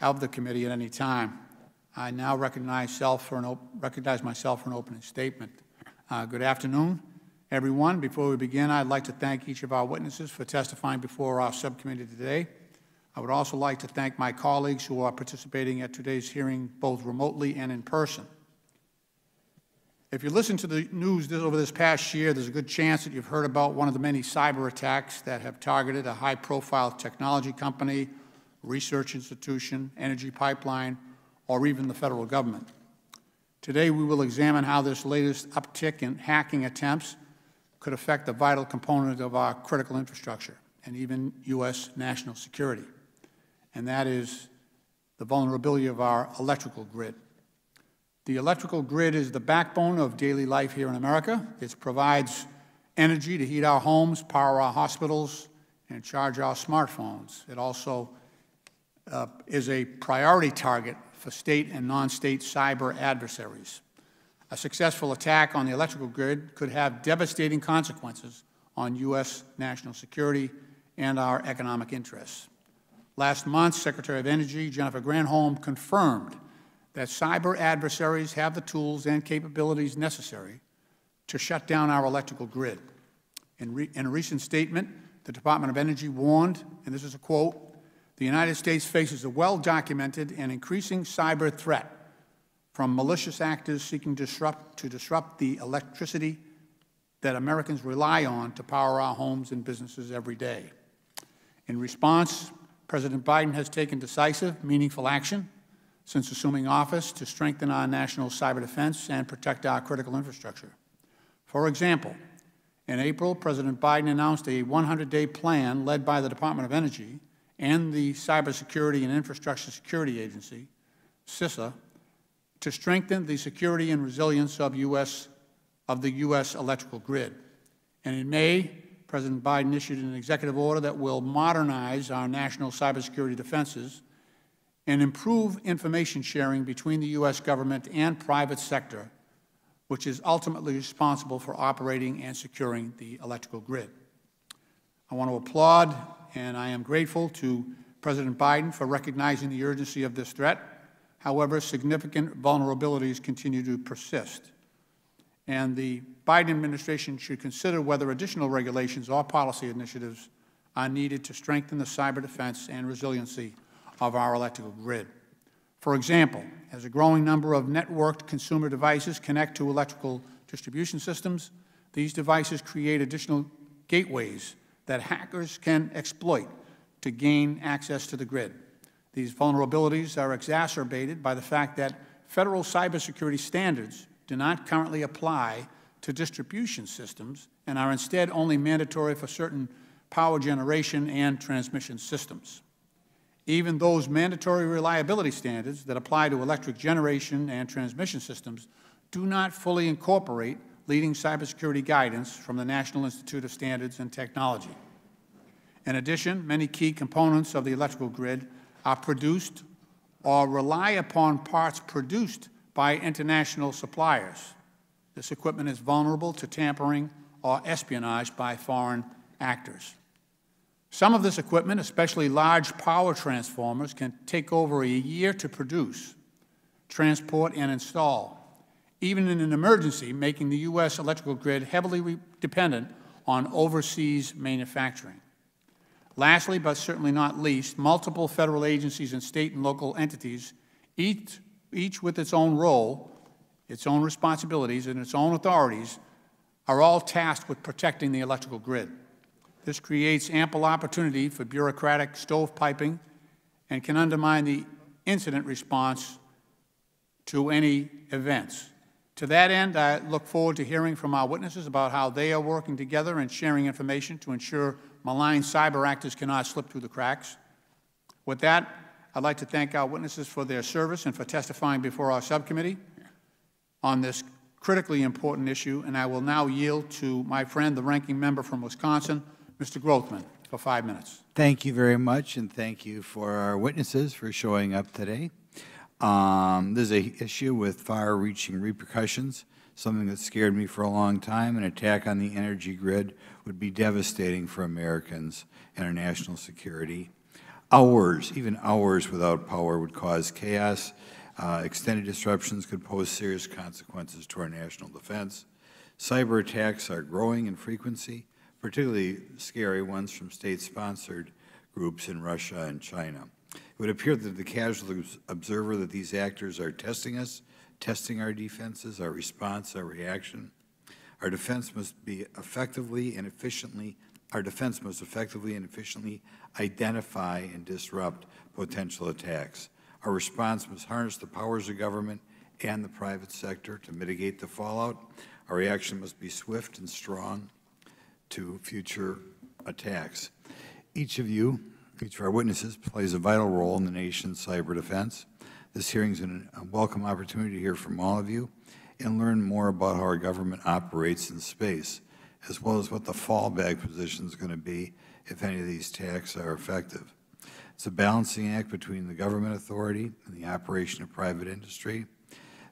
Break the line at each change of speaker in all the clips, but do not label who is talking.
of the committee at any time. I now recognize, for an recognize myself for an opening statement. Uh, good afternoon, everyone. Before we begin, I'd like to thank each of our witnesses for testifying before our subcommittee today. I would also like to thank my colleagues who are participating at today's hearing both remotely and in person. If you listen to the news over this past year, there's a good chance that you've heard about one of the many cyber attacks that have targeted a high-profile technology company, research institution, energy pipeline, or even the federal government. Today, we will examine how this latest uptick in hacking attempts could affect a vital component of our critical infrastructure and even U.S. national security and that is the vulnerability of our electrical grid. The electrical grid is the backbone of daily life here in America. It provides energy to heat our homes, power our hospitals, and charge our smartphones. It also uh, is a priority target for state and non-state cyber adversaries. A successful attack on the electrical grid could have devastating consequences on U.S. national security and our economic interests. Last month, Secretary of Energy Jennifer Granholm confirmed that cyber adversaries have the tools and capabilities necessary to shut down our electrical grid. In, in a recent statement, the Department of Energy warned, and this is a quote, the United States faces a well-documented and increasing cyber threat from malicious actors seeking disrupt, to disrupt the electricity that Americans rely on to power our homes and businesses every day. In response, President Biden has taken decisive, meaningful action since assuming office to strengthen our national cyber defense and protect our critical infrastructure. For example, in April, President Biden announced a 100-day plan led by the Department of Energy and the Cybersecurity and Infrastructure Security Agency, CISA, to strengthen the security and resilience of, US, of the U.S. electrical grid. And in May, President Biden issued an executive order that will modernize our national cybersecurity defenses and improve information sharing between the U.S. government and private sector, which is ultimately responsible for operating and securing the electrical grid. I want to applaud and I am grateful to President Biden for recognizing the urgency of this threat. However, significant vulnerabilities continue to persist and the Biden administration should consider whether additional regulations or policy initiatives are needed to strengthen the cyber defense and resiliency of our electrical grid. For example, as a growing number of networked consumer devices connect to electrical distribution systems, these devices create additional gateways that hackers can exploit to gain access to the grid. These vulnerabilities are exacerbated by the fact that federal cybersecurity standards do not currently apply to distribution systems and are instead only mandatory for certain power generation and transmission systems. Even those mandatory reliability standards that apply to electric generation and transmission systems do not fully incorporate leading cybersecurity guidance from the National Institute of Standards and Technology. In addition, many key components of the electrical grid are produced or rely upon parts produced by international suppliers. This equipment is vulnerable to tampering or espionage by foreign actors. Some of this equipment, especially large power transformers, can take over a year to produce, transport, and install, even in an emergency, making the U.S. electrical grid heavily dependent on overseas manufacturing. Lastly, but certainly not least, multiple federal agencies and state and local entities, each each with its own role, its own responsibilities, and its own authorities, are all tasked with protecting the electrical grid. This creates ample opportunity for bureaucratic stovepiping and can undermine the incident response to any events. To that end, I look forward to hearing from our witnesses about how they are working together and sharing information to ensure malign cyber actors cannot slip through the cracks. With that, I'd like to thank our witnesses for their service and for testifying before our subcommittee on this critically important issue, and I will now yield to my friend, the ranking member from Wisconsin, Mr. Grothman, for five minutes.
Thank you very much, and thank you for our witnesses for showing up today. Um, this is an issue with far-reaching repercussions, something that scared me for a long time. An attack on the energy grid would be devastating for Americans and our national security. hours, even hours without power would cause chaos. Uh, Extended disruptions could pose serious consequences to our national defense. Cyber attacks are growing in frequency, particularly scary ones from state-sponsored groups in Russia and China. It would appear that the casual observer that these actors are testing us, testing our defenses, our response, our reaction. Our defense must be effectively and efficiently, our defense must effectively and efficiently identify and disrupt potential attacks. Our response must harness the powers of government and the private sector to mitigate the fallout. Our reaction must be swift and strong to future attacks. Each of you, each of our witnesses, plays a vital role in the nation's cyber defense. This hearing is a welcome opportunity to hear from all of you and learn more about how our government operates in space, as well as what the fallback position is going to be if any of these attacks are effective. It's a balancing act between the government authority and the operation of private industry.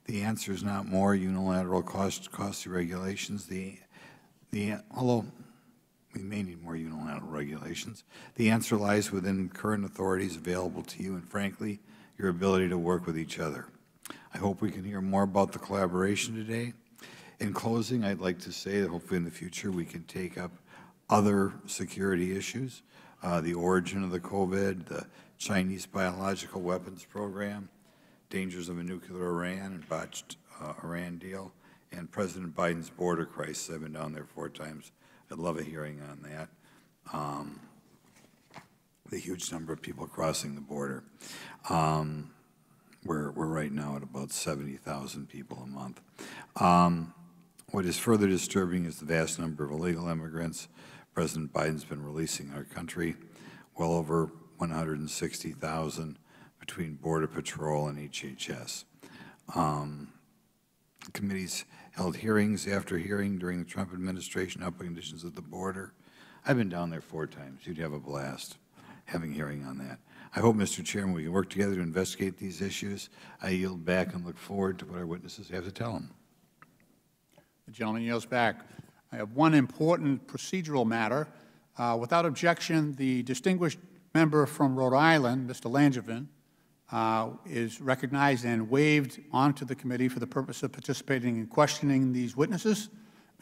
The answer is not more unilateral cost, costly regulations. The, the, although we may need more unilateral regulations, the answer lies within current authorities available to you and, frankly, your ability to work with each other. I hope we can hear more about the collaboration today. In closing, I'd like to say that hopefully in the future we can take up other security issues uh, the origin of the COVID, the Chinese biological weapons program, dangers of a nuclear Iran and botched uh, Iran deal, and President Biden's border crisis. I've been down there four times. I'd love a hearing on that. Um, the huge number of people crossing the border. Um, we're, we're right now at about 70,000 people a month. Um, what is further disturbing is the vast number of illegal immigrants President Biden's been releasing our country, well over 160,000 between Border Patrol and HHS. Um, committees held hearings after hearing during the Trump administration up conditions at the border. I've been down there four times. You'd have a blast having hearing on that. I hope, Mr. Chairman, we can work together to investigate these issues. I yield back and look forward to what our witnesses have to tell them.
The gentleman yields back. I have one important procedural matter. Uh, without objection, the distinguished member from Rhode Island, Mr. Langevin, uh, is recognized and waived onto the committee for the purpose of participating in questioning these witnesses.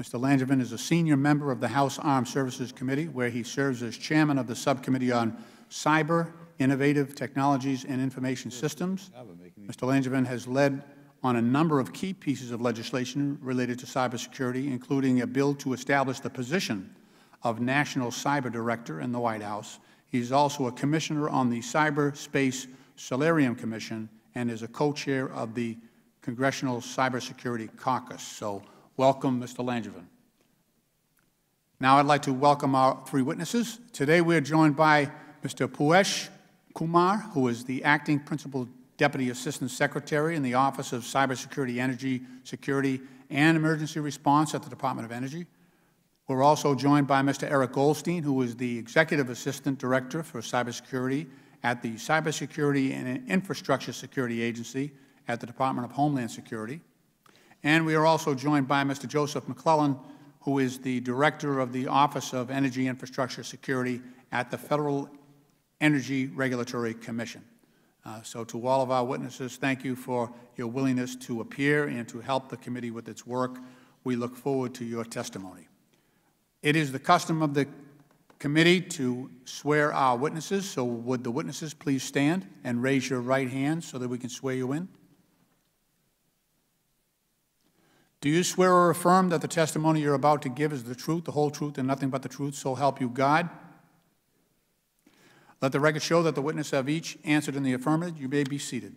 Mr. Langevin is a senior member of the House Armed Services Committee, where he serves as chairman of the Subcommittee on Cyber, Innovative Technologies, and Information Systems. Mr. Langevin has led on a number of key pieces of legislation related to cybersecurity, including a bill to establish the position of National Cyber Director in the White House. He is also a commissioner on the Cyberspace Solarium Commission and is a co-chair of the Congressional Cybersecurity Caucus. So welcome, Mr. Langevin. Now I'd like to welcome our three witnesses. Today we are joined by Mr. Puesh Kumar, who is the acting principal Deputy Assistant Secretary in the Office of Cybersecurity, Energy Security, and Emergency Response at the Department of Energy. We're also joined by Mr. Eric Goldstein, who is the Executive Assistant Director for Cybersecurity at the Cybersecurity and Infrastructure Security Agency at the Department of Homeland Security. And we are also joined by Mr. Joseph McClelland, who is the Director of the Office of Energy Infrastructure Security at the Federal Energy Regulatory Commission. Uh, so to all of our witnesses, thank you for your willingness to appear and to help the committee with its work. We look forward to your testimony. It is the custom of the committee to swear our witnesses, so would the witnesses please stand and raise your right hand so that we can swear you in? Do you swear or affirm that the testimony you're about to give is the truth, the whole truth, and nothing but the truth, so help you God? Let the record show that the witnesses have each answered in the affirmative. You may be seated.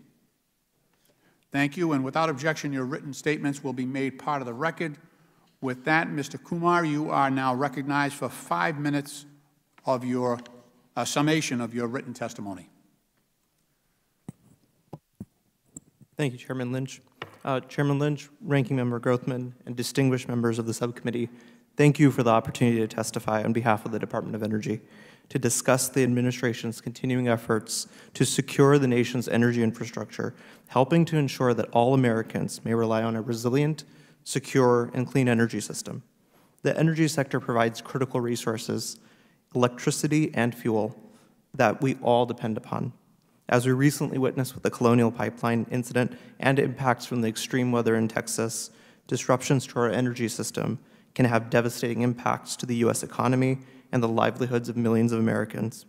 Thank you, and without objection, your written statements will be made part of the record. With that, Mr. Kumar, you are now recognized for five minutes of your uh, summation of your written testimony.
Thank you, Chairman Lynch. Uh, Chairman Lynch, Ranking Member Grothman, and distinguished members of the subcommittee, thank you for the opportunity to testify on behalf of the Department of Energy to discuss the administration's continuing efforts to secure the nation's energy infrastructure, helping to ensure that all Americans may rely on a resilient, secure, and clean energy system. The energy sector provides critical resources, electricity and fuel, that we all depend upon. As we recently witnessed with the Colonial Pipeline incident and impacts from the extreme weather in Texas, disruptions to our energy system can have devastating impacts to the U.S. economy and the livelihoods of millions of Americans.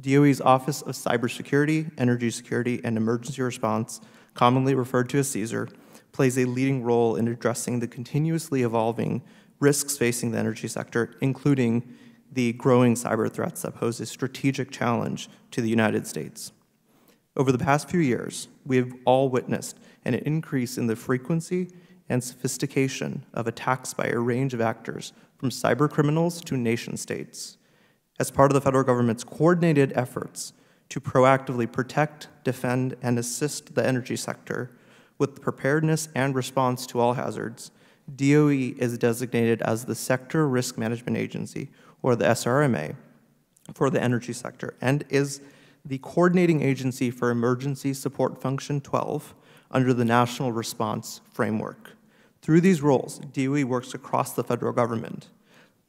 DOE's Office of Cybersecurity, Energy Security, and Emergency Response, commonly referred to as CESER, plays a leading role in addressing the continuously evolving risks facing the energy sector, including the growing cyber threats that pose a strategic challenge to the United States. Over the past few years, we have all witnessed an increase in the frequency and sophistication of attacks by a range of actors, from cyber criminals to nation states. As part of the federal government's coordinated efforts to proactively protect, defend, and assist the energy sector with preparedness and response to all hazards, DOE is designated as the Sector Risk Management Agency, or the SRMA, for the energy sector, and is the coordinating agency for Emergency Support Function 12 under the National Response Framework. Through these roles, DOE works across the federal government.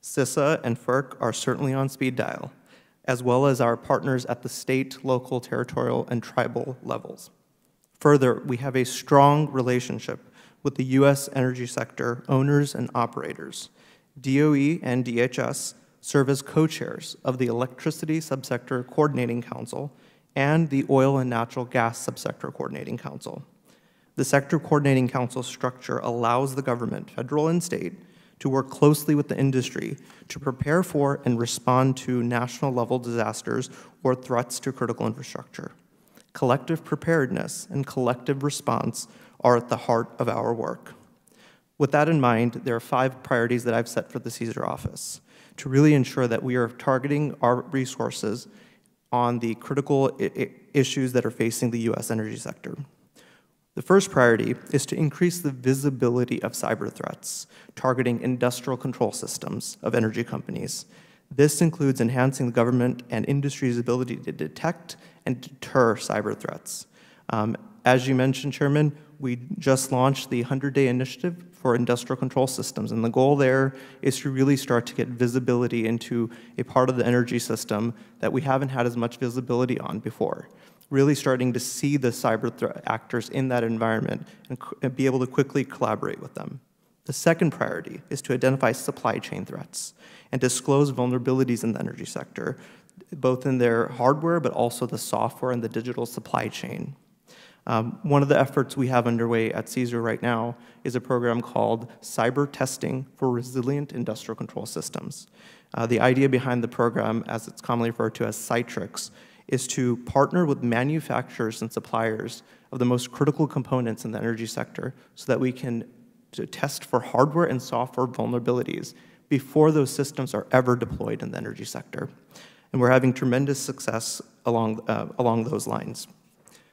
CISA and FERC are certainly on speed dial, as well as our partners at the state, local, territorial, and tribal levels. Further, we have a strong relationship with the U.S. energy sector owners and operators. DOE and DHS serve as co-chairs of the Electricity Subsector Coordinating Council and the Oil and Natural Gas Subsector Coordinating Council. The Sector Coordinating Council structure allows the government, federal and state, to work closely with the industry to prepare for and respond to national level disasters or threats to critical infrastructure. Collective preparedness and collective response are at the heart of our work. With that in mind, there are five priorities that I've set for the CESER office to really ensure that we are targeting our resources on the critical issues that are facing the U.S. energy sector. The first priority is to increase the visibility of cyber threats, targeting industrial control systems of energy companies. This includes enhancing the government and industry's ability to detect and deter cyber threats. Um, as you mentioned, Chairman, we just launched the 100-day initiative for industrial control systems, and the goal there is to really start to get visibility into a part of the energy system that we haven't had as much visibility on before really starting to see the cyber threat actors in that environment and, and be able to quickly collaborate with them. The second priority is to identify supply chain threats and disclose vulnerabilities in the energy sector, both in their hardware but also the software and the digital supply chain. Um, one of the efforts we have underway at CESER right now is a program called Cyber Testing for Resilient Industrial Control Systems. Uh, the idea behind the program, as it's commonly referred to as CyTRICS, is to partner with manufacturers and suppliers of the most critical components in the energy sector so that we can test for hardware and software vulnerabilities before those systems are ever deployed in the energy sector. And we're having tremendous success along, uh, along those lines.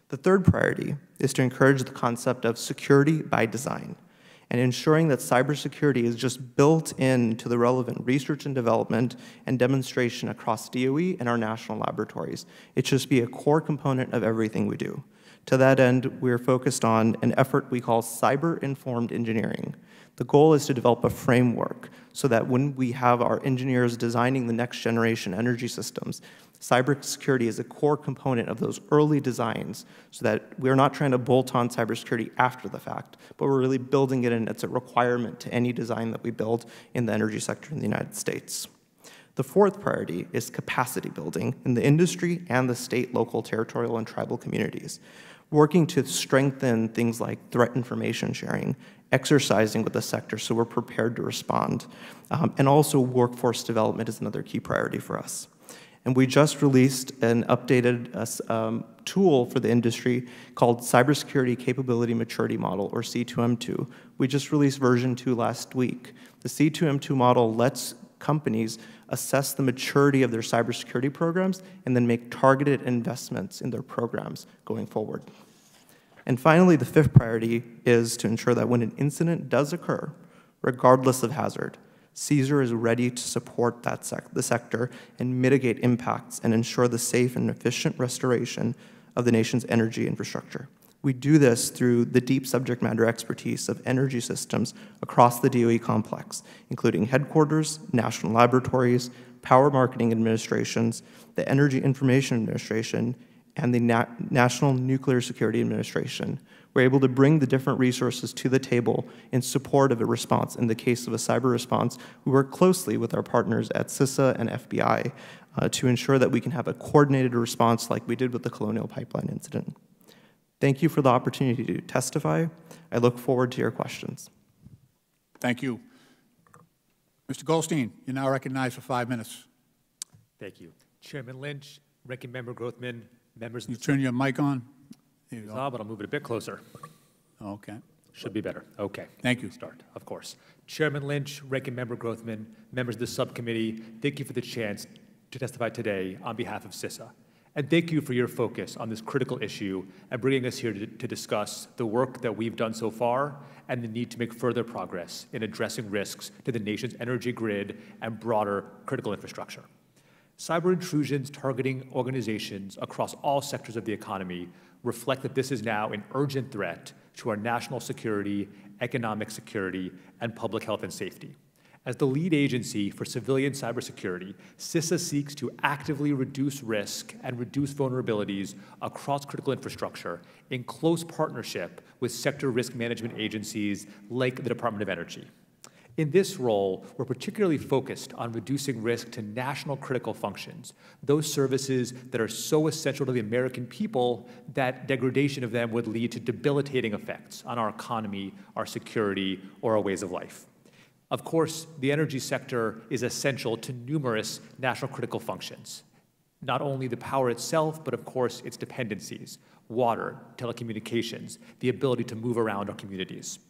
The third priority is to encourage the concept of security by design and ensuring that cybersecurity is just built into the relevant research and development and demonstration across DOE and our national laboratories. It should be a core component of everything we do. To that end, we're focused on an effort we call cyber-informed engineering. The goal is to develop a framework so that when we have our engineers designing the next generation energy systems, cybersecurity is a core component of those early designs so that we're not trying to bolt on cybersecurity after the fact, but we're really building it in. It's a requirement to any design that we build in the energy sector in the United States. The fourth priority is capacity building in the industry and the state, local, territorial, and tribal communities, working to strengthen things like threat information sharing, exercising with the sector so we're prepared to respond, um, and also workforce development is another key priority for us. And we just released an updated uh, um, tool for the industry called Cybersecurity Capability Maturity Model, or C2M2. We just released version 2 last week. The C2M2 model lets companies assess the maturity of their cybersecurity programs and then make targeted investments in their programs going forward. And finally, the fifth priority is to ensure that when an incident does occur, regardless of hazard, CESER is ready to support that sec the sector and mitigate impacts and ensure the safe and efficient restoration of the nation's energy infrastructure. We do this through the deep subject matter expertise of energy systems across the DOE complex, including headquarters, national laboratories, Power Marketing Administrations, the Energy Information Administration, and the Na- National Nuclear Security Administration. We're able to bring the different resources to the table in support of a response. In the case of a cyber response, we work closely with our partners at CISA and FBI uh, to ensure that we can have a coordinated response like we did with the Colonial Pipeline incident. Thank you for the opportunity to testify. I look forward to your questions.
Thank you. Mr. Goldstein, you're now recognized for five minutes.
Thank you. Chairman Lynch, Ranking Member Grothman, members of
You turn your mic on? There you go.
Ah, but I'll move it a bit closer.
Okay.
Should be better. Okay.
Thank you.
Start, of course. Chairman Lynch, Ranking Member Grothman, members of the subcommittee, thank you for the chance to testify today on behalf of CISA. And thank you for your focus on this critical issue and bringing us here to, to discuss the work that we've done so far and the need to make further progress in addressing risks to the nation's energy grid and broader critical infrastructure. Cyber intrusions targeting organizations across all sectors of the economy reflect that this is now an urgent threat to our national security, economic security, and public health and safety. As the lead agency for civilian cybersecurity, CISA seeks to actively reduce risk and reduce vulnerabilities across critical infrastructure in close partnership with sector risk management agencies like the Department of Energy. In this role, we're particularly focused on reducing risk to national critical functions, those services that are so essential to the American people that degradation of them would lead to debilitating effects on our economy, our security, or our ways of life. Of course, the energy sector is essential to numerous national critical functions. Not only the power itself, but of course its dependencies, water, telecommunications, the ability to move around our communities.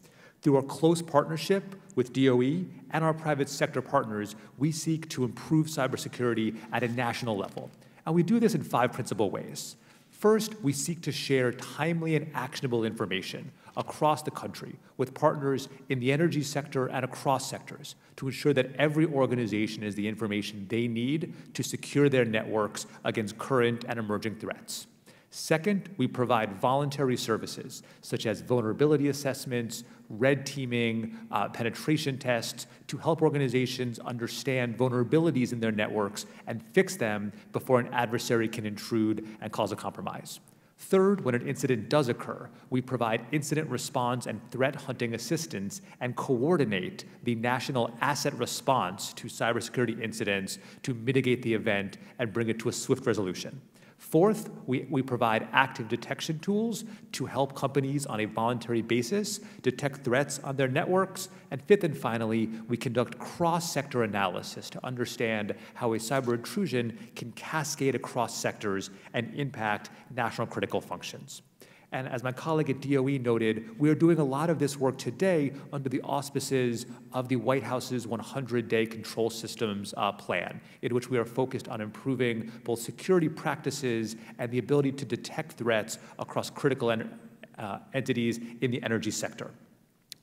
Through our close partnership with DOE and our private sector partners, we seek to improve cybersecurity at a national level. And we do this in five principal ways. First, we seek to share timely and actionable information across the country with partners in the energy sector and across sectors to ensure that every organization has the information they need to secure their networks against current and emerging threats. Second, we provide voluntary services such as vulnerability assessments, red teaming, uh, penetration tests to help organizations understand vulnerabilities in their networks and fix them before an adversary can intrude and cause a compromise. Third, when an incident does occur, we provide incident response and threat hunting assistance and coordinate the national asset response to cybersecurity incidents to mitigate the event and bring it to a swift resolution. Fourth, we, we provide active detection tools to help companies on a voluntary basis detect threats on their networks. And fifth and finally, we conduct cross sector analysis to understand how a cyber intrusion can cascade across sectors and impact national critical functions. And as my colleague at DOE noted, we are doing a lot of this work today under the auspices of the White House's 100 day control systems uh, plan, in which we are focused on improving both security practices and the ability to detect threats across critical en- uh, entities in the energy sector.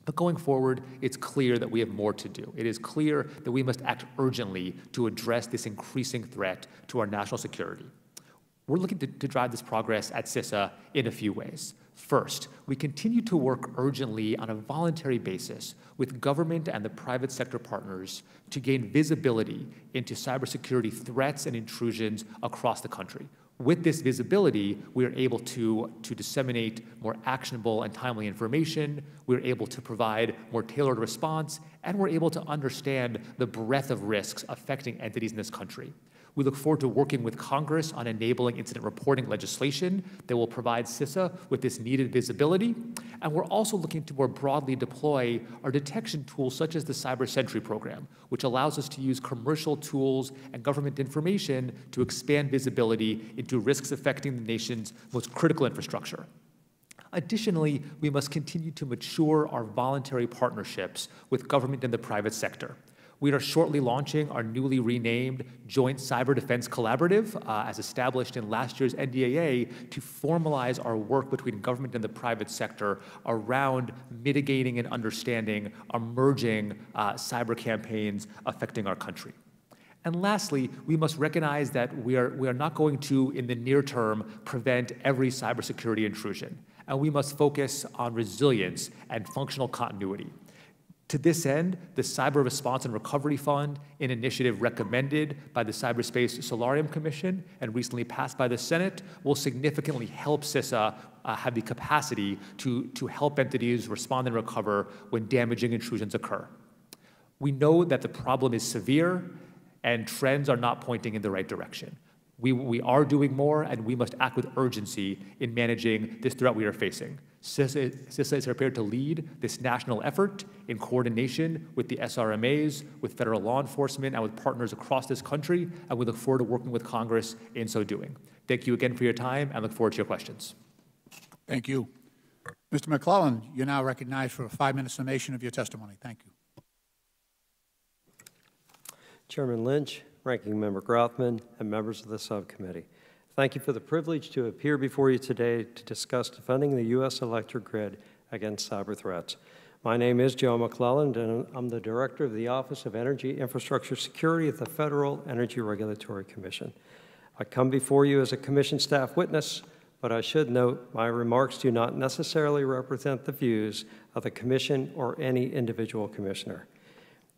But going forward, it's clear that we have more to do. It is clear that we must act urgently to address this increasing threat to our national security. We're looking to, to, drive this progress at CISA in a few ways. First, we continue to work urgently on a voluntary basis with government and the private sector partners to gain visibility into cybersecurity threats and intrusions across the country. With this visibility, we are able to, to disseminate more actionable and timely information, we're able to provide more tailored response, and we're able to understand the breadth of risks affecting entities in this country. We look forward to working with Congress on enabling incident reporting legislation that will provide CISA with this needed visibility. And we're also looking to more broadly deploy our detection tools, such as the CyberSentry program, which allows us to use commercial tools and government information to expand visibility into risks affecting the nation's most critical infrastructure. Additionally, we must continue to mature our voluntary partnerships with government and the private sector. We are shortly launching our newly renamed Joint Cyber Defense Collaborative, uh, as established in last year's NDAA, to formalize our work between government and the private sector around mitigating and understanding emerging uh, cyber campaigns affecting our country. And lastly, we must recognize that we are, we are not going to, in the near term, prevent every cybersecurity intrusion. And we must focus on resilience and functional continuity. To this end, the Cyber Response and Recovery Fund, an initiative recommended by the Cyberspace Solarium Commission and recently passed by the Senate, will significantly help CISA uh, have the capacity to, to help entities respond and recover when damaging intrusions occur. We know that the problem is severe and trends are not pointing in the right direction. We, we are doing more, and we must act with urgency in managing this threat we are facing. CISA, CISA is prepared to lead this national effort in coordination with the SRMAs, with federal law enforcement, and with partners across this country, and we look forward to working with Congress in so doing. Thank you again for your time, and look forward to your questions.
Thank you. Mr. McClelland, you're now recognized for a five-minute summation of your testimony. Thank you.
Chairman Lynch, Ranking Member Grothman, and members of the subcommittee. Thank you for the privilege to appear before you today to discuss defending the U.S. electric grid against cyber threats. My name is Joe McClelland, and I'm the Director of the Office of Energy Infrastructure Security at the Federal Energy Regulatory Commission. I come before you as a Commission staff witness, but I should note my remarks do not necessarily represent the views of the Commission or any individual commissioner.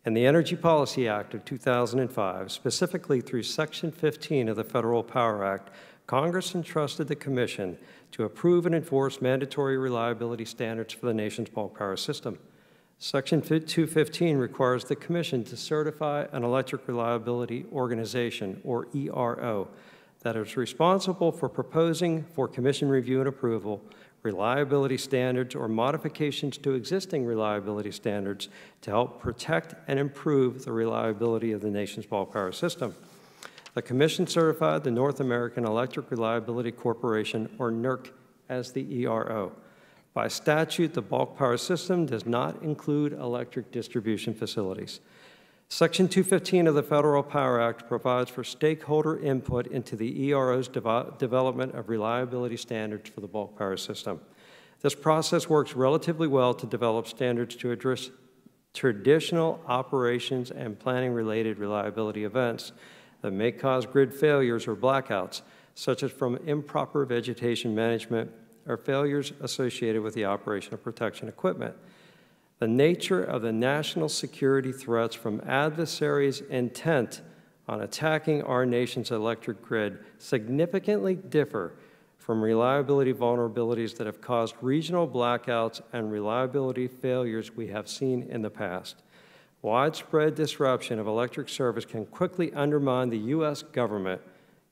In the Energy Policy Act of 2005, specifically through Section 15 of the Federal Power Act, Congress entrusted the Commission to approve and enforce mandatory reliability standards for the nation's bulk power system. Section 215 requires the Commission to certify an electric reliability organization, or ERO, that is responsible for proposing for Commission review and approval reliability standards or modifications to existing reliability standards to help protect and improve the reliability of the nation's bulk power system. The Commission certified the North American Electric Reliability Corporation, or NERC, as the ERO. By statute, the bulk power system does not include electric distribution facilities. Section 215 of the Federal Power Act provides for stakeholder input into the ERO's de development of reliability standards for the bulk power system. This process works relatively well to develop standards to address traditional operations and planning related reliability events that may cause grid failures or blackouts, such as from improper vegetation management or failures associated with the operation of protection equipment. The nature of the national security threats from adversaries' intent on attacking our nation's electric grid significantly differ from reliability vulnerabilities that have caused regional blackouts and reliability failures we have seen in the past. Widespread disruption of electric service can quickly undermine the U.S. government,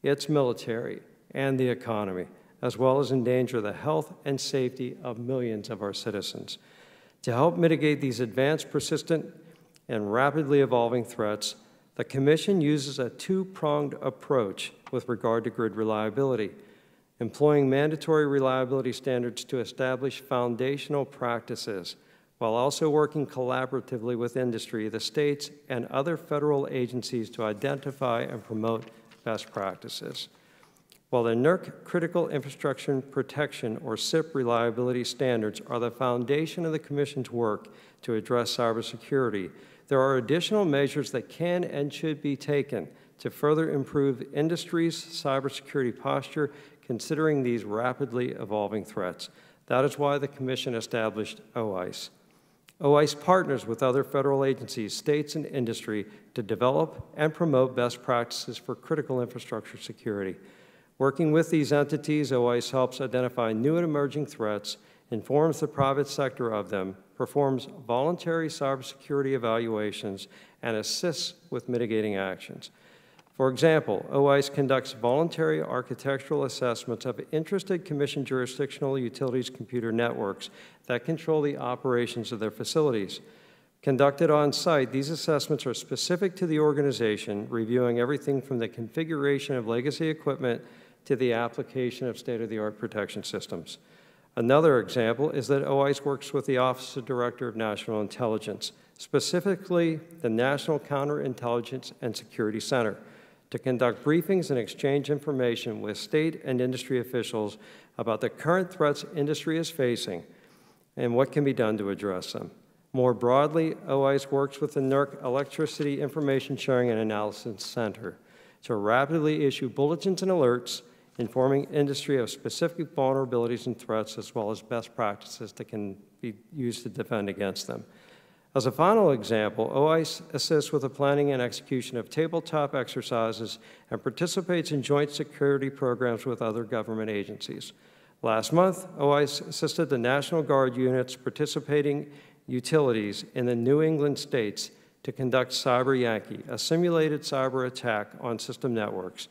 its military, and the economy, as well as endanger the health and safety of millions of our citizens. To help mitigate these advanced, persistent, and rapidly evolving threats, the Commission uses a two-pronged approach with regard to grid reliability, employing mandatory reliability standards to establish foundational practices while also working collaboratively with industry, the states, and other federal agencies to identify and promote best practices. While the NERC Critical Infrastructure Protection, or CIP reliability standards, are the foundation of the Commission's work to address cybersecurity, there are additional measures that can and should be taken to further improve industry's cybersecurity posture considering these rapidly evolving threats. That is why the Commission established OICE. OICE partners with other federal agencies, states, and industry to develop and promote best practices for critical infrastructure security. Working with these entities, OICE helps identify new and emerging threats, informs the private sector of them, performs voluntary cybersecurity evaluations, and assists with mitigating actions. For example, OICE conducts voluntary architectural assessments of interested Commission jurisdictional utilities computer networks that control the operations of their facilities. Conducted on site, these assessments are specific to the organization, reviewing everything from the configuration of legacy equipment to the application of state-of-the-art protection systems. Another example is that OICE works with the Office of Director of National Intelligence, specifically the National Counterintelligence and Security Center, to conduct briefings and exchange information with state and industry officials about the current threats industry is facing and what can be done to address them. More broadly, OICE works with the NERC Electricity Information Sharing and Analysis Center to rapidly issue bulletins and alerts informing industry of specific vulnerabilities and threats as well as best practices that can be used to defend against them. As a final example, OICE assists with the planning and execution of tabletop exercises and participates in joint security programs with other government agencies. Last month, OICE assisted the National Guard units participating utilities in the New England states to conduct Cyber Yankee, a simulated cyber attack on system networks.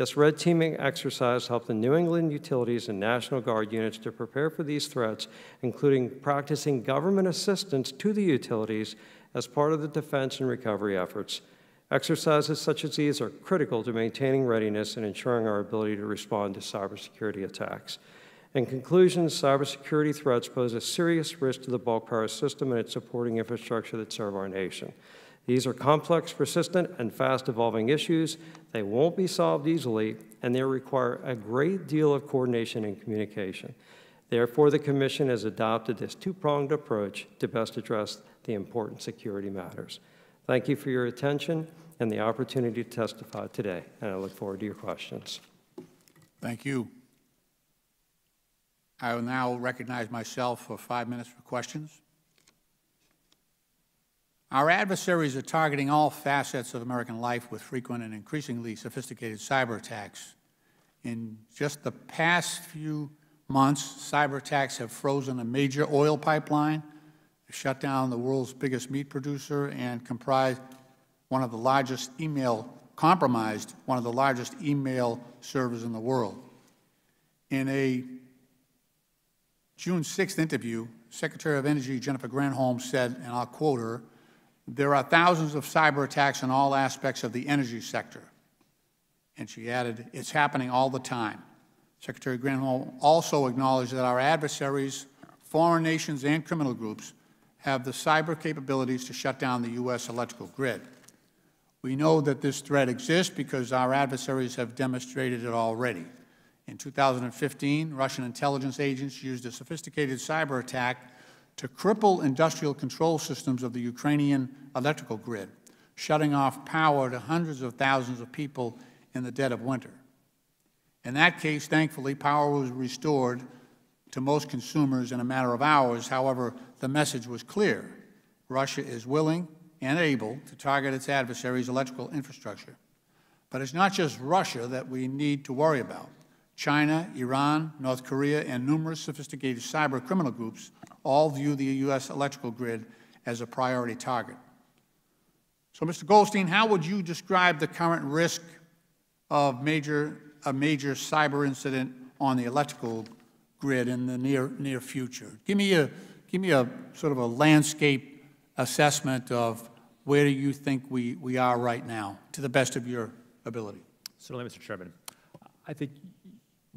This red teaming exercise helped the New England utilities and National Guard units to prepare for these threats, including practicing government assistance to the utilities as part of the defense and recovery efforts. Exercises such as these are critical to maintaining readiness and ensuring our ability to respond to cybersecurity attacks. In conclusion, cybersecurity threats pose a serious risk to the bulk power system and its supporting infrastructure that serve our nation. These are complex, persistent, and fast evolving issues. They won't be solved easily, and they require a great deal of coordination and communication. Therefore, the Commission has adopted this two pronged approach to best address the important security matters. Thank you for your attention and the opportunity to testify today, and I look forward to your questions.
Thank you. I will now recognize myself for five minutes for questions. Our adversaries are targeting all facets of American life with frequent and increasingly sophisticated cyber attacks. In just the past few months, cyber attacks have frozen a major oil pipeline, shut down the world's biggest meat producer, and comprised one of the largest email, compromised one of the largest email servers in the world. In a June 6th interview, Secretary of Energy Jennifer Granholm said, and I'll quote her, there are thousands of cyber attacks in all aspects of the energy sector. And she added, it's happening all the time. Secretary Granholm also acknowledged that our adversaries, foreign nations and criminal groups, have the cyber capabilities to shut down the U.S. electrical grid. We know that this threat exists because our adversaries have demonstrated it already. In 2015, Russian intelligence agents used a sophisticated cyber attack to cripple industrial control systems of the Ukrainian electrical grid, shutting off power to hundreds of thousands of people in the dead of winter. In that case, thankfully, power was restored to most consumers in a matter of hours. However, the message was clear. Russia is willing and able to target its adversaries' electrical infrastructure. But it's not just Russia that we need to worry about. China, Iran, North Korea, and numerous sophisticated cyber criminal groups all view the U.S. electrical grid as a priority target. So, Mr. Goldstein, how would you describe the current risk of major, a major cyber incident on the electrical grid in the near, near future? Give me, a, give me a sort of a landscape assessment of where do you think we, we are right now, to the best of your ability.
Certainly, Mr. Chairman. I think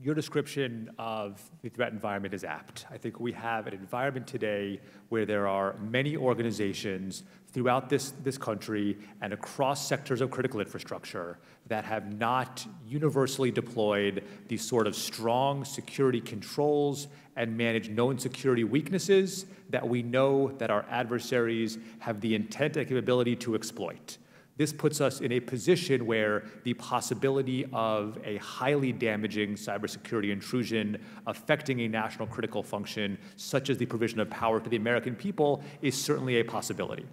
your description of the threat environment is apt. I think we have an environment today where there are many organizations throughout this, this country and across sectors of critical infrastructure that have not universally deployed these sort of strong security controls and manage known security weaknesses that we know that our adversaries have the intent and capability to exploit. This puts us in a position where the possibility of a highly damaging cybersecurity intrusion affecting a national critical function, such as the provision of power to the American people, is certainly a possibility.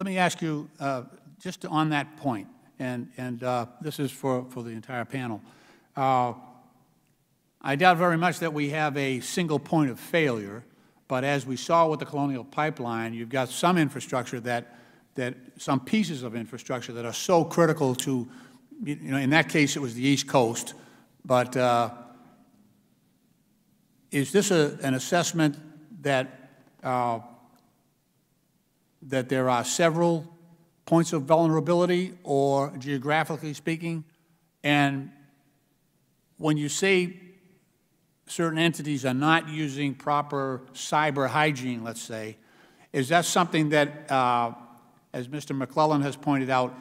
Let me ask you, uh, just on that point, and, and uh, this is for, for the entire panel. Uh, I doubt very much that we have a single point of failure, but as we saw with the Colonial Pipeline, you've got some infrastructure that that some pieces of infrastructure that are so critical to, you know, in that case it was the East Coast, but uh, is this a, an assessment that uh, that there are several points of vulnerability, or geographically speaking, and when you say certain entities are not using proper cyber hygiene, let's say, is that something that uh, as Mr. McClelland has pointed out,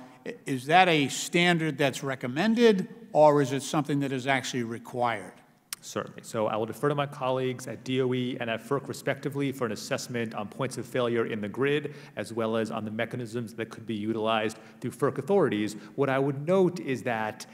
is that a standard that's recommended, or is it something that is actually required?
Certainly. So I will defer to my colleagues at DOE and at FERC respectively for an assessment on points of failure in the grid, as well as on the mechanisms that could be utilized through FERC authorities. What I would note is that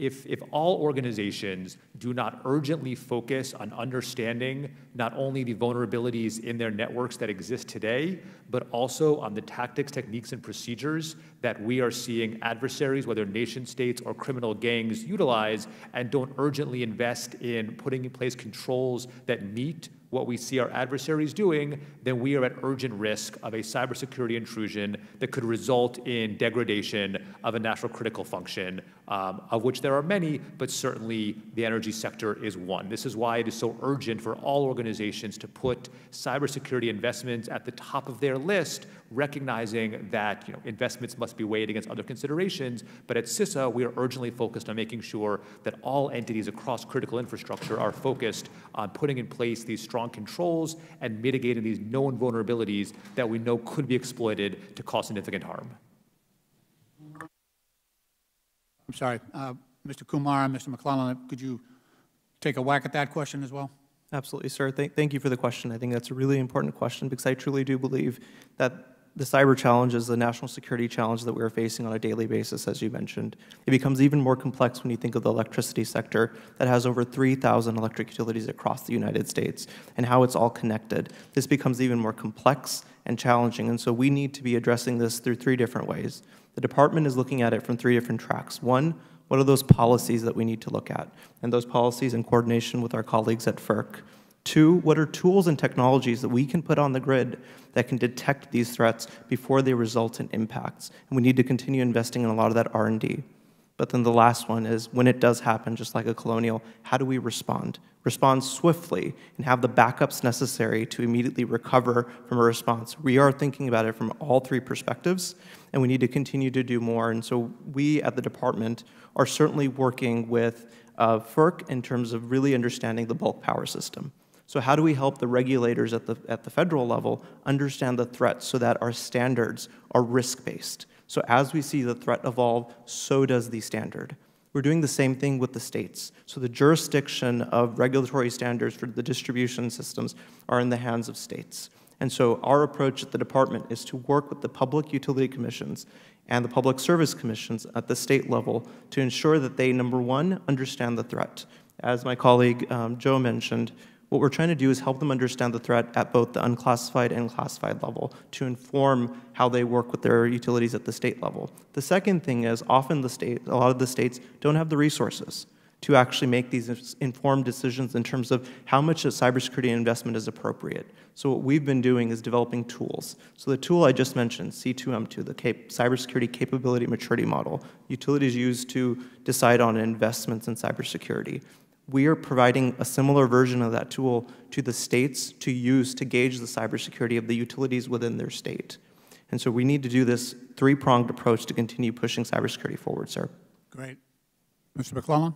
if, if all organizations do not urgently focus on understanding not only the vulnerabilities in their networks that exist today, but also on the tactics, techniques, and procedures that we are seeing adversaries, whether nation states or criminal gangs, utilize, and don't urgently invest in putting in place controls that meet what we see our adversaries doing, then we are at urgent risk of a cybersecurity intrusion that could result in degradation of a national critical function, um, of which there are many, but certainly the energy sector is one. This is why it is so urgent for all organizations to put cybersecurity investments at the top of their list, recognizing that you know, investments must be weighed against other considerations. But at CISA, we are urgently focused on making sure that all entities across critical infrastructure are focused on putting in place these strong controls and mitigating these known vulnerabilities that we know could be exploited to cause significant harm.
I'm sorry, uh, Mr. Kumar and Mr. McClelland, could you take a whack at that question as well?
Absolutely, sir. Thank, thank you for the question. I think that's a really important question because I truly do believe that the cyber challenge is the national security challenge that we're facing on a daily basis, as you mentioned. It becomes even more complex when you think of the electricity sector that has over 3,000 electric utilities across the United States and how it's all connected. This becomes even more complex and challenging, and so we need to be addressing this through three different ways. The department is looking at it from three different tracks. One, what are those policies that we need to look at? And those policies in coordination with our colleagues at FERC. Two, what are tools and technologies that we can put on the grid that can detect these threats before they result in impacts? And we need to continue investing in a lot of that R&D. But then the last one is when it does happen, just like a colonial, how do we respond? Respond swiftly and have the backups necessary to immediately recover from a response. We are thinking about it from all three perspectives, and we need to continue to do more. And so we at the department are certainly working with uh, FERC in terms of really understanding the bulk power system. So how do we help the regulators at the, at the federal level understand the threats so that our standards are risk-based? So as we see the threat evolve, so does the standard. We're doing the same thing with the states. So the jurisdiction of regulatory standards for the distribution systems are in the hands of states. And so our approach at the department is to work with the public utility commissions and the public service commissions at the state level to ensure that they, number one, understand the threat. As my colleague um, Joe mentioned, what we're trying to do is help them understand the threat at both the unclassified and classified level to inform how they work with their utilities at the state level. The second thing is often the state, a lot of the states don't have the resources to actually make these informed decisions in terms of how much a cybersecurity investment is appropriate. So what we've been doing is developing tools. So the tool I just mentioned, C2M2, the cap Cybersecurity Capability Maturity Model, utilities use to decide on investments in cybersecurity we are providing a similar version of that tool to the states to use to gauge the cybersecurity of the utilities within their state. And so we need to do this three-pronged approach to continue pushing cybersecurity forward, sir.
Great. Mr. McClelland?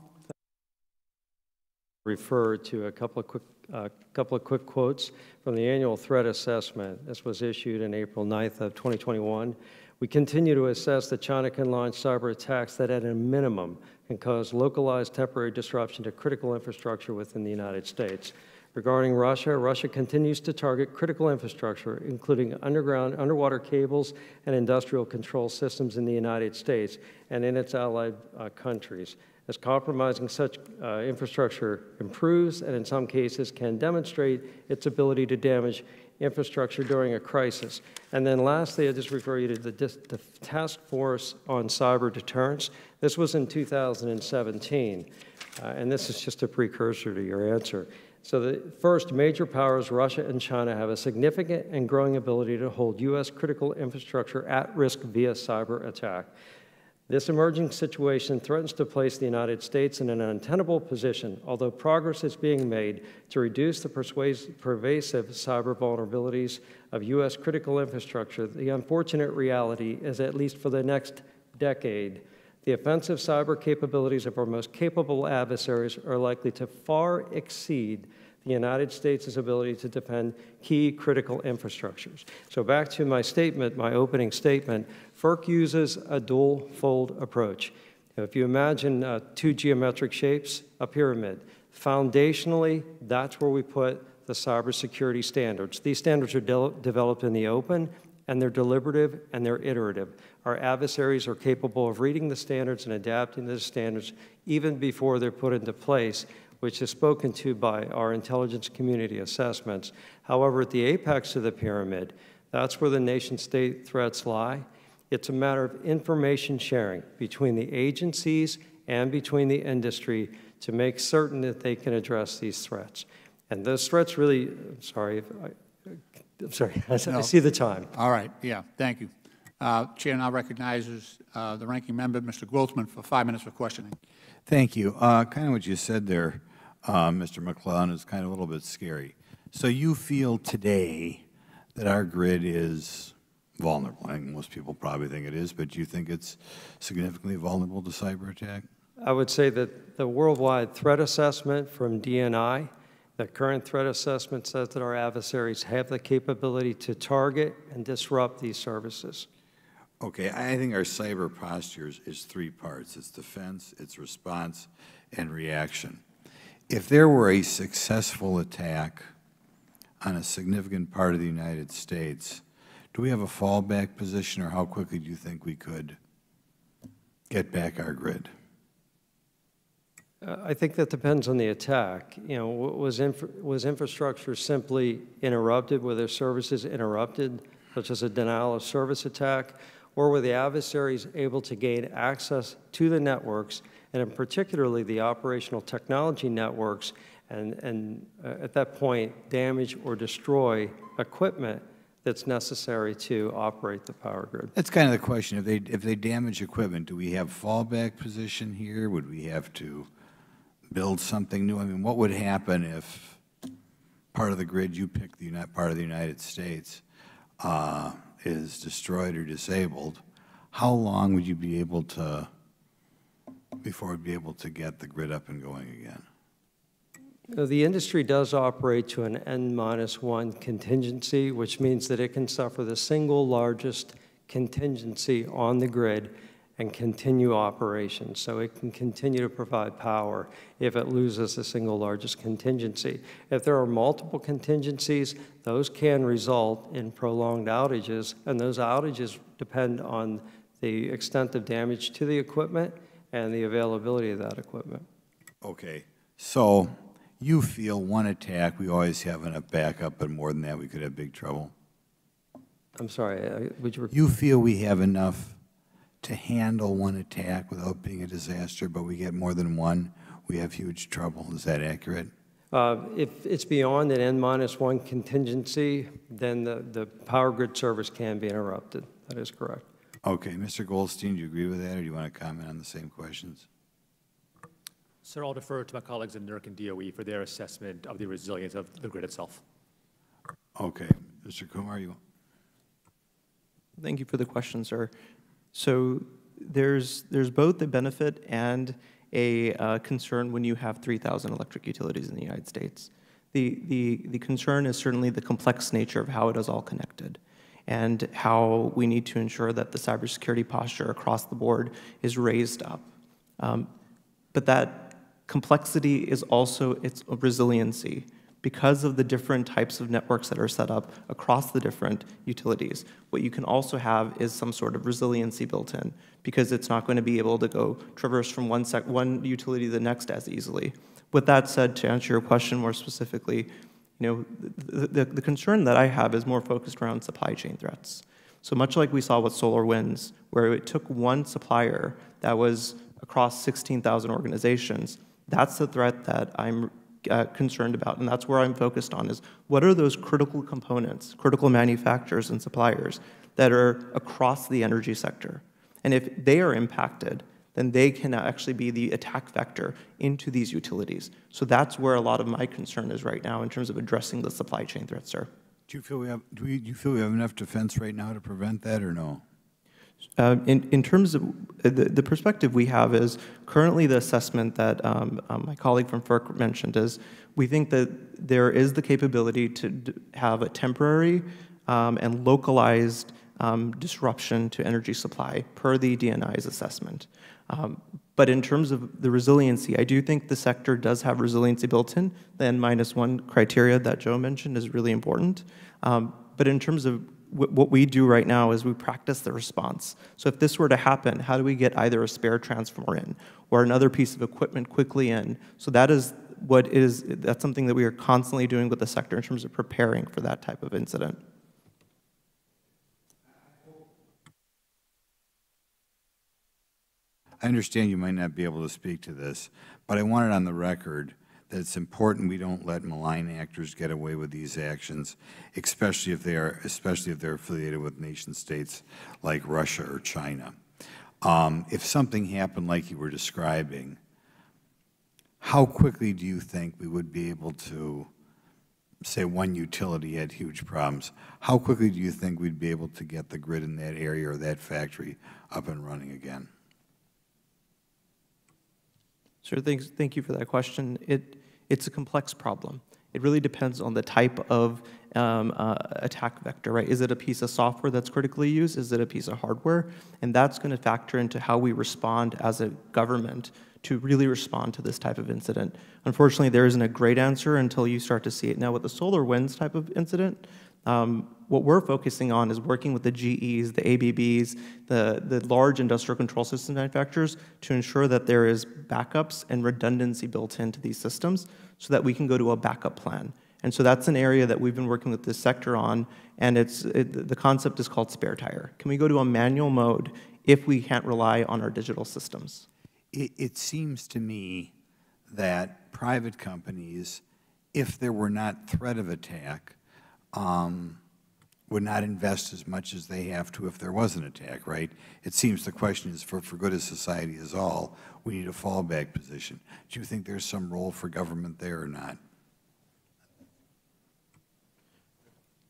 Refer to a couple of quick, uh, couple of quick quotes from the annual threat assessment. This was issued in April 9th of 2021. We continue to assess that China can launch cyber attacks that at a minimum can cause localized temporary disruption to critical infrastructure within the United States. Regarding Russia, Russia continues to target critical infrastructure, including underground, underwater cables and industrial control systems in the United States and in its allied uh, countries. As compromising such uh, infrastructure improves and in some cases can demonstrate its ability to damage infrastructure during a crisis. And then lastly, I just refer you to the, the Task Force on Cyber Deterrence. This was in 2017, uh, and this is just a precursor to your answer. So the first, major powers, Russia and China, have a significant and growing ability to hold U.S. critical infrastructure at risk via cyber attack. This emerging situation threatens to place the United States in an untenable position, although progress is being made to reduce the pervasive cyber vulnerabilities of U.S. critical infrastructure. The unfortunate reality is, at least for the next decade, the offensive cyber capabilities of our most capable adversaries are likely to far exceed the United States' ability to defend key critical infrastructures. So back to my statement, my opening statement, FERC uses a dual-fold approach. If you imagine uh, two geometric shapes, a pyramid, foundationally, that's where we put the cybersecurity standards. These standards are de developed in the open, and they're deliberative and they're iterative. Our adversaries are capable of reading the standards and adapting to the standards even before they're put into place, which is spoken to by our intelligence community assessments. However, at the apex of the pyramid, that's where the nation state threats lie. It's a matter of information sharing between the agencies and between the industry to make certain that they can address these threats. And those threats really, I'm sorry, I, I'm sorry, I
No.
see the time.
All right, yeah, thank you. Uh, Chair now recognizes uh, the ranking member, Mr. Grothman, for five minutes for questioning.
Thank you. Uh, Kind of what you said there, uh, Mr. McClelland, is kind of a little bit scary. So you feel today that our grid is vulnerable? I think most people probably think it is, but do you think it's significantly vulnerable to cyber attack?
I would say that the worldwide threat assessment from DNI, the current threat assessment says that our adversaries have the capability to target and disrupt these services.
Okay, I think our cyber posture is- three parts. It's defense, it's response, and reaction. If there were a successful attack on a significant part of the United States, do we have a fallback position, or how quickly do you think we could get back our grid?
Uh, I think that depends on the attack. You know, was, infra- was infrastructure simply interrupted, were their services interrupted, such as a denial of service attack? Or were the adversaries able to gain access to the networks, and in particularly the operational technology networks, and, and uh, at that point, damage or destroy equipment that's necessary to operate the power grid?
That's kind of the question. If they, if they damage equipment, do we have fallback position here? Would we have to build something new? I mean, what would happen if part of the grid you pick, the part of the United States, uh, is destroyed or disabled? How long would you be able to, before we'd be able to get the grid up and going again?
The industry does operate to an N minus one contingency, which means that it can suffer the single largest contingency on the grid and continue operations. So it can continue to provide power if it loses the single largest contingency. If there are multiple contingencies, those can result in prolonged outages, and those outages depend on the extent of damage to the equipment and the availability of that equipment.
Okay, so you feel one attack, we always have enough backup, but more than that, we could have big trouble?
I'm sorry, uh, would you?
You feel we have enough to handle one attack without being a disaster, but we get more than one, we have huge trouble. Is that accurate?
Uh, If it's beyond an N minus one contingency, then the, the power grid service can be interrupted. That is correct.
Okay, Mr. Goldstein, do you agree with that, or do you want to comment on the same questions?
Sir, I'll defer to my colleagues in NERC and DOE for their assessment of the resilience of the grid itself.
Okay, Mr. Kumar, you,
Thank you for the question, sir. So there's, there's both a benefit and a uh, concern when you have 3,000 electric utilities in the United States. The, the, the concern is certainly the complex nature of how it is all connected and how we need to ensure that the cybersecurity posture across the board is raised up. Um, but that complexity is also its resiliency because of the different types of networks that are set up across the different utilities. What you can also have is some sort of resiliency built in because it's not going to be able to go traverse from one, one utility to the next as easily. With that said, to answer your question more specifically, you know, the, the, the concern that I have is more focused around supply chain threats. So much like we saw with SolarWinds, where it took one supplier that was across 16,000 organizations, that's the threat that I'm uh, concerned about, and that's where I'm focused on, is what are those critical components, critical manufacturers and suppliers that are across the energy sector? And if they are impacted, then they can actually be the attack vector into these utilities. So that's where a lot of my concern is right now in terms of addressing the supply chain threat, sir.
do you feel we have, do we, do you feel we have enough defense right now to prevent that, or no?
Uh, in, in terms of the, the perspective we have is currently the assessment that um, um, my colleague from FERC mentioned is we think that there is the capability to have a temporary um, and localized um, disruption to energy supply per the DNI's assessment. Um, but in terms of the resiliency, I do think the sector does have resiliency built in. The N minus one criteria that Joe mentioned is really important. Um, but in terms of what we do right now is we practice the response. So if this were to happen, how do we get either a spare transformer in or another piece of equipment quickly in? So that is what is, that's something that we are constantly doing with the sector in terms of preparing for that type of incident.
I understand you might not be able to speak to this, but I want it on the record it's important we don't let malign actors get away with these actions, especially if they are, especially if they're affiliated with nation states like Russia or China. Um, if something happened like you were describing, how quickly do you think we would be able to, say one utility had huge problems, how quickly do you think we'd be able to get the grid in that area or that factory up and running again?
Sure, thanks, thank you for that question. It, it's a complex problem. It really depends on the type of um, uh, attack vector, right? Is it a piece of software that's critically used? Is it a piece of hardware? And that's going to factor into how we respond as a government to really respond to this type of incident. Unfortunately, there isn't a great answer until you start to see it. Now, with the SolarWinds type of incident, um, what we're focusing on is working with the GEs, the ABBs, the, the large industrial control system manufacturers to ensure that there is backups and redundancy built into these systems so that we can go to a backup plan. And so that's an area that we've been working with this sector on, and it's, it, the concept is called spare tire. Can we go to a manual mode if we can't rely on our digital systems?
It, it seems to me that private companies, if there were not threat of attack, um, would not invest as much as they have to if there was an attack, right? It seems the question is, for, for good as society as all, we need a fallback position. Do you think there's some role for government there or not?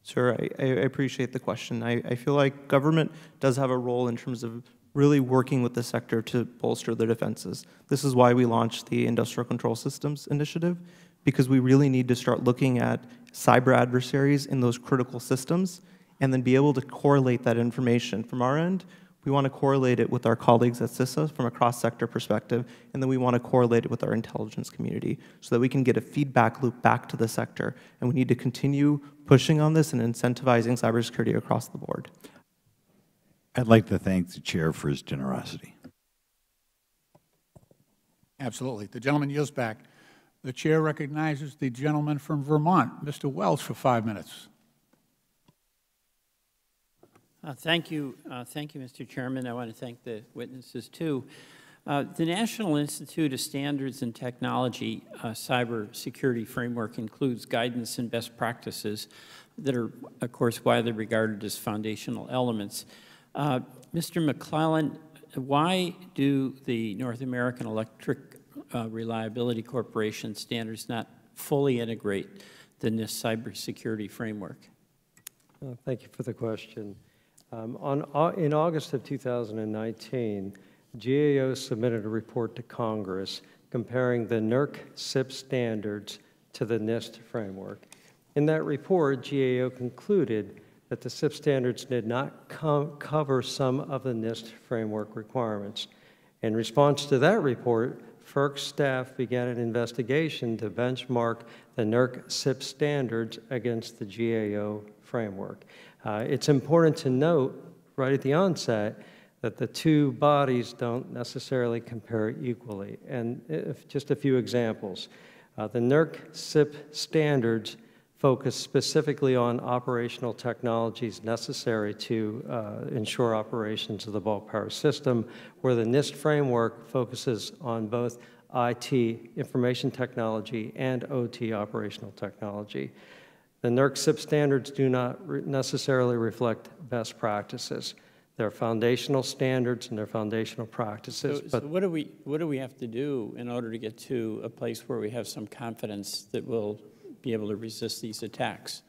Sir, I, I appreciate the question. I, I feel like government does have a role in terms of really working with the sector to bolster their defenses. This is why we launched the Industrial Control Systems Initiative, because we really need to start looking at cyber adversaries in those critical systems and then be able to correlate that information. From our end, we want to correlate it with our colleagues at CISA from a cross-sector perspective, and then we want to correlate it with our intelligence community so that we can get a feedback loop back to the sector. And we need to continue pushing on this and incentivizing cybersecurity across the board.
I'd like to thank the Chair for his generosity.
Absolutely. The gentleman yields back. The Chair recognizes the gentleman from Vermont, Mr. Welch, for five minutes.
Uh, Thank you, uh, thank you, Mr. Chairman. I want to thank the witnesses, too. Uh, The National Institute of Standards and Technology uh, cybersecurity framework includes guidance and best practices that are, of course, widely regarded as foundational elements. Uh, Mr. McClelland, why do the North American Electric uh, Reliability Corporation standards not fully integrate the NIST cybersecurity framework?
Uh, Thank you for the question. Um, On, Au- in August of 2019, GAO submitted a report to Congress comparing the NERC CIP standards to the NIST framework. In that report, GAO concluded that the CIP standards did not co- cover some of the NIST framework requirements. In response to that report, FERC staff began an investigation to benchmark the NERC CIP standards against the GAO framework. Uh, it's important to note right at the onset that the two bodies don't necessarily compare equally. And if, just a few examples. Uh, the NERC CIP standards focus specifically on operational technologies necessary to uh, ensure operations of the bulk power system, where the NIST framework focuses on both IT, information technology, and OT, operational technology. The NERC CIP standards do not re necessarily reflect best practices. They're foundational standards and they're foundational practices.
So, so
but
what do we, what do we have to do in order to get to a place where we have some confidence that we'll be able to resist these attacks?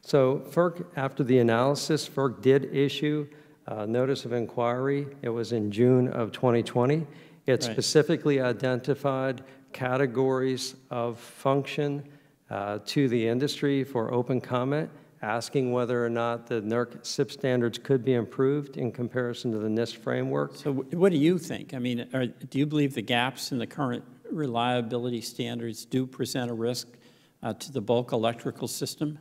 So FERC, after the analysis, FERC did issue a notice of inquiry. It was in June of 2020. It
Right.
specifically identified categories of function uh, to the industry for open comment, asking whether or not the NERC CIP standards could be improved in comparison to the NIST framework.
So what do you think? I mean, are, do you believe the gaps in the current reliability standards do present a risk uh, to the bulk electrical system?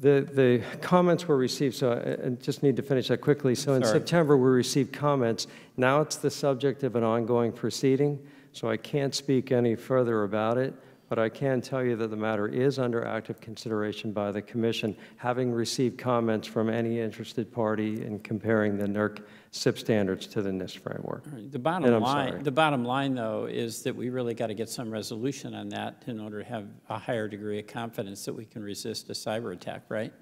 The, the comments were received, so I I just need to finish that quickly. So in September, we received comments. Now it's the subject of an ongoing proceeding, so I can't speak any further about it, but I can tell you that the matter is under active consideration by the commission, having received comments from any interested party in comparing the NERC CIP standards to the NIST framework.
The bottom line,
sorry.
the bottom line, though, is that we really got to get some resolution on that in order to have a higher degree of confidence that we can resist a cyber attack, right?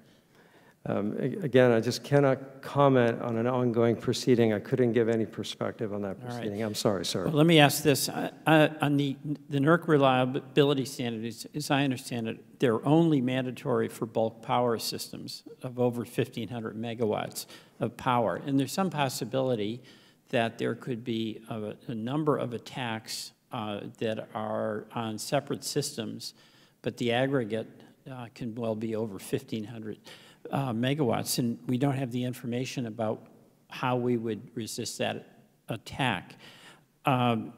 Um, Again, I just cannot comment on an ongoing proceeding. I couldn't give any perspective on that
right.
proceeding. I'm sorry, sir.
Well, let me ask this. On the, the NERC reliability standards, as I understand it, they're only mandatory for bulk power systems of over 1,500 megawatts of power. And there's some possibility that there could be a, a number of attacks uh, that are on separate systems, but the aggregate uh, can well be over 1,500 uh, megawatts. And we don't have the information about how we would resist that attack. Um,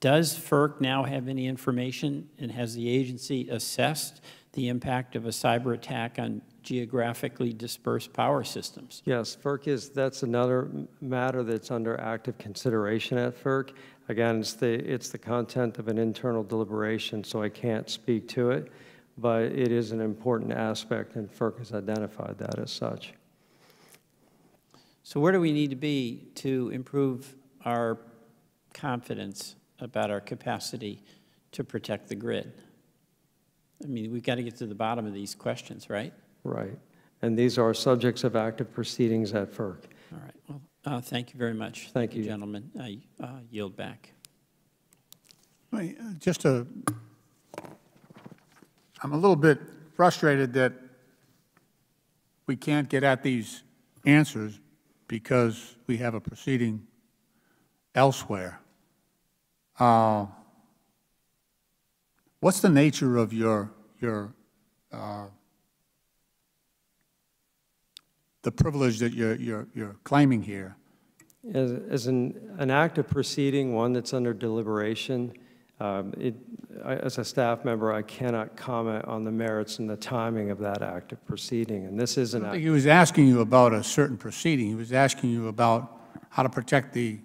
Does FERC now have any information, and has the agency assessed the impact of a cyber attack on geographically dispersed power systems?
Yes, FERC is, that's another matter that's under active consideration at FERC. Again, it's the, it's the content of an internal deliberation, so I can't speak to it, but it is an important aspect, and FERC has identified that as such.
So where do we need to be to improve our confidence about our capacity to protect the grid? I mean, we've got to get to the bottom of these questions, right?
Right. And these are subjects of active proceedings at FERC.
All right, well, uh, thank you very much.
Thank you.
Gentlemen, I uh, yield back.
Uh, Just to, I'm a little bit frustrated that we can't get at these answers because we have a proceeding elsewhere. Uh, What's the nature of your, your, uh, the privilege that you're, you're, you're claiming here?
As, as an, an active proceeding, one that's under deliberation, um, it, I, as a staff member, I cannot comment on the merits and the timing of that active proceeding. And this is an,
I think he was asking you about a certain proceeding. He was asking you about how to protect the,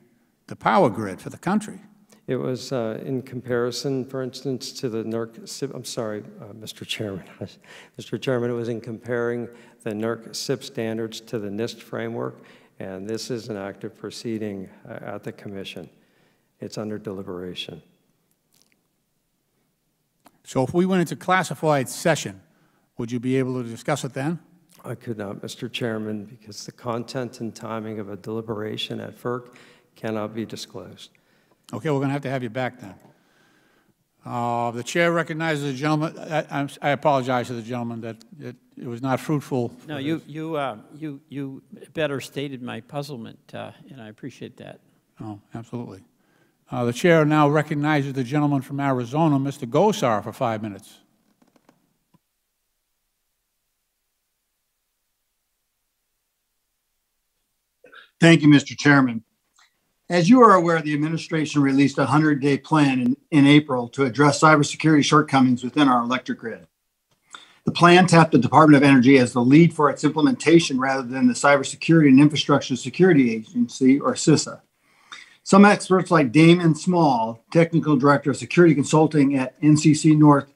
the power grid for the country.
it was uh, in comparison, for instance, to the NERC, I'm sorry, uh, Mr. Chairman. Mr. Chairman, it was in comparing the NERC CIP standards to the NIST framework, and this is an active proceeding uh, at the commission. It's under deliberation.
So if we went into classified session, would you be able to discuss it then?
I could not, Mr. Chairman, because the content and timing of a deliberation at FERC cannot be disclosed.
Okay, we're going to have to have you back then. Uh, The chair recognizes the gentleman, I I'm- apologize to the gentleman that that it was not fruitful.
No, you, you, uh, you, you better stated my puzzlement, uh, and I appreciate that.
Oh, absolutely. Uh, The chair now recognizes the gentleman from Arizona, Mr. Gosar, for five minutes.
Thank you, Mr. Chairman. As you are aware, the administration released a 100-day plan in, in April to address cybersecurity shortcomings within our electric grid. The plan tapped the Department of Energy as the lead for its implementation rather than the Cybersecurity and Infrastructure Security Agency, or CISA. Some experts like Damon Small, Technical Director of Security Consulting at NCC North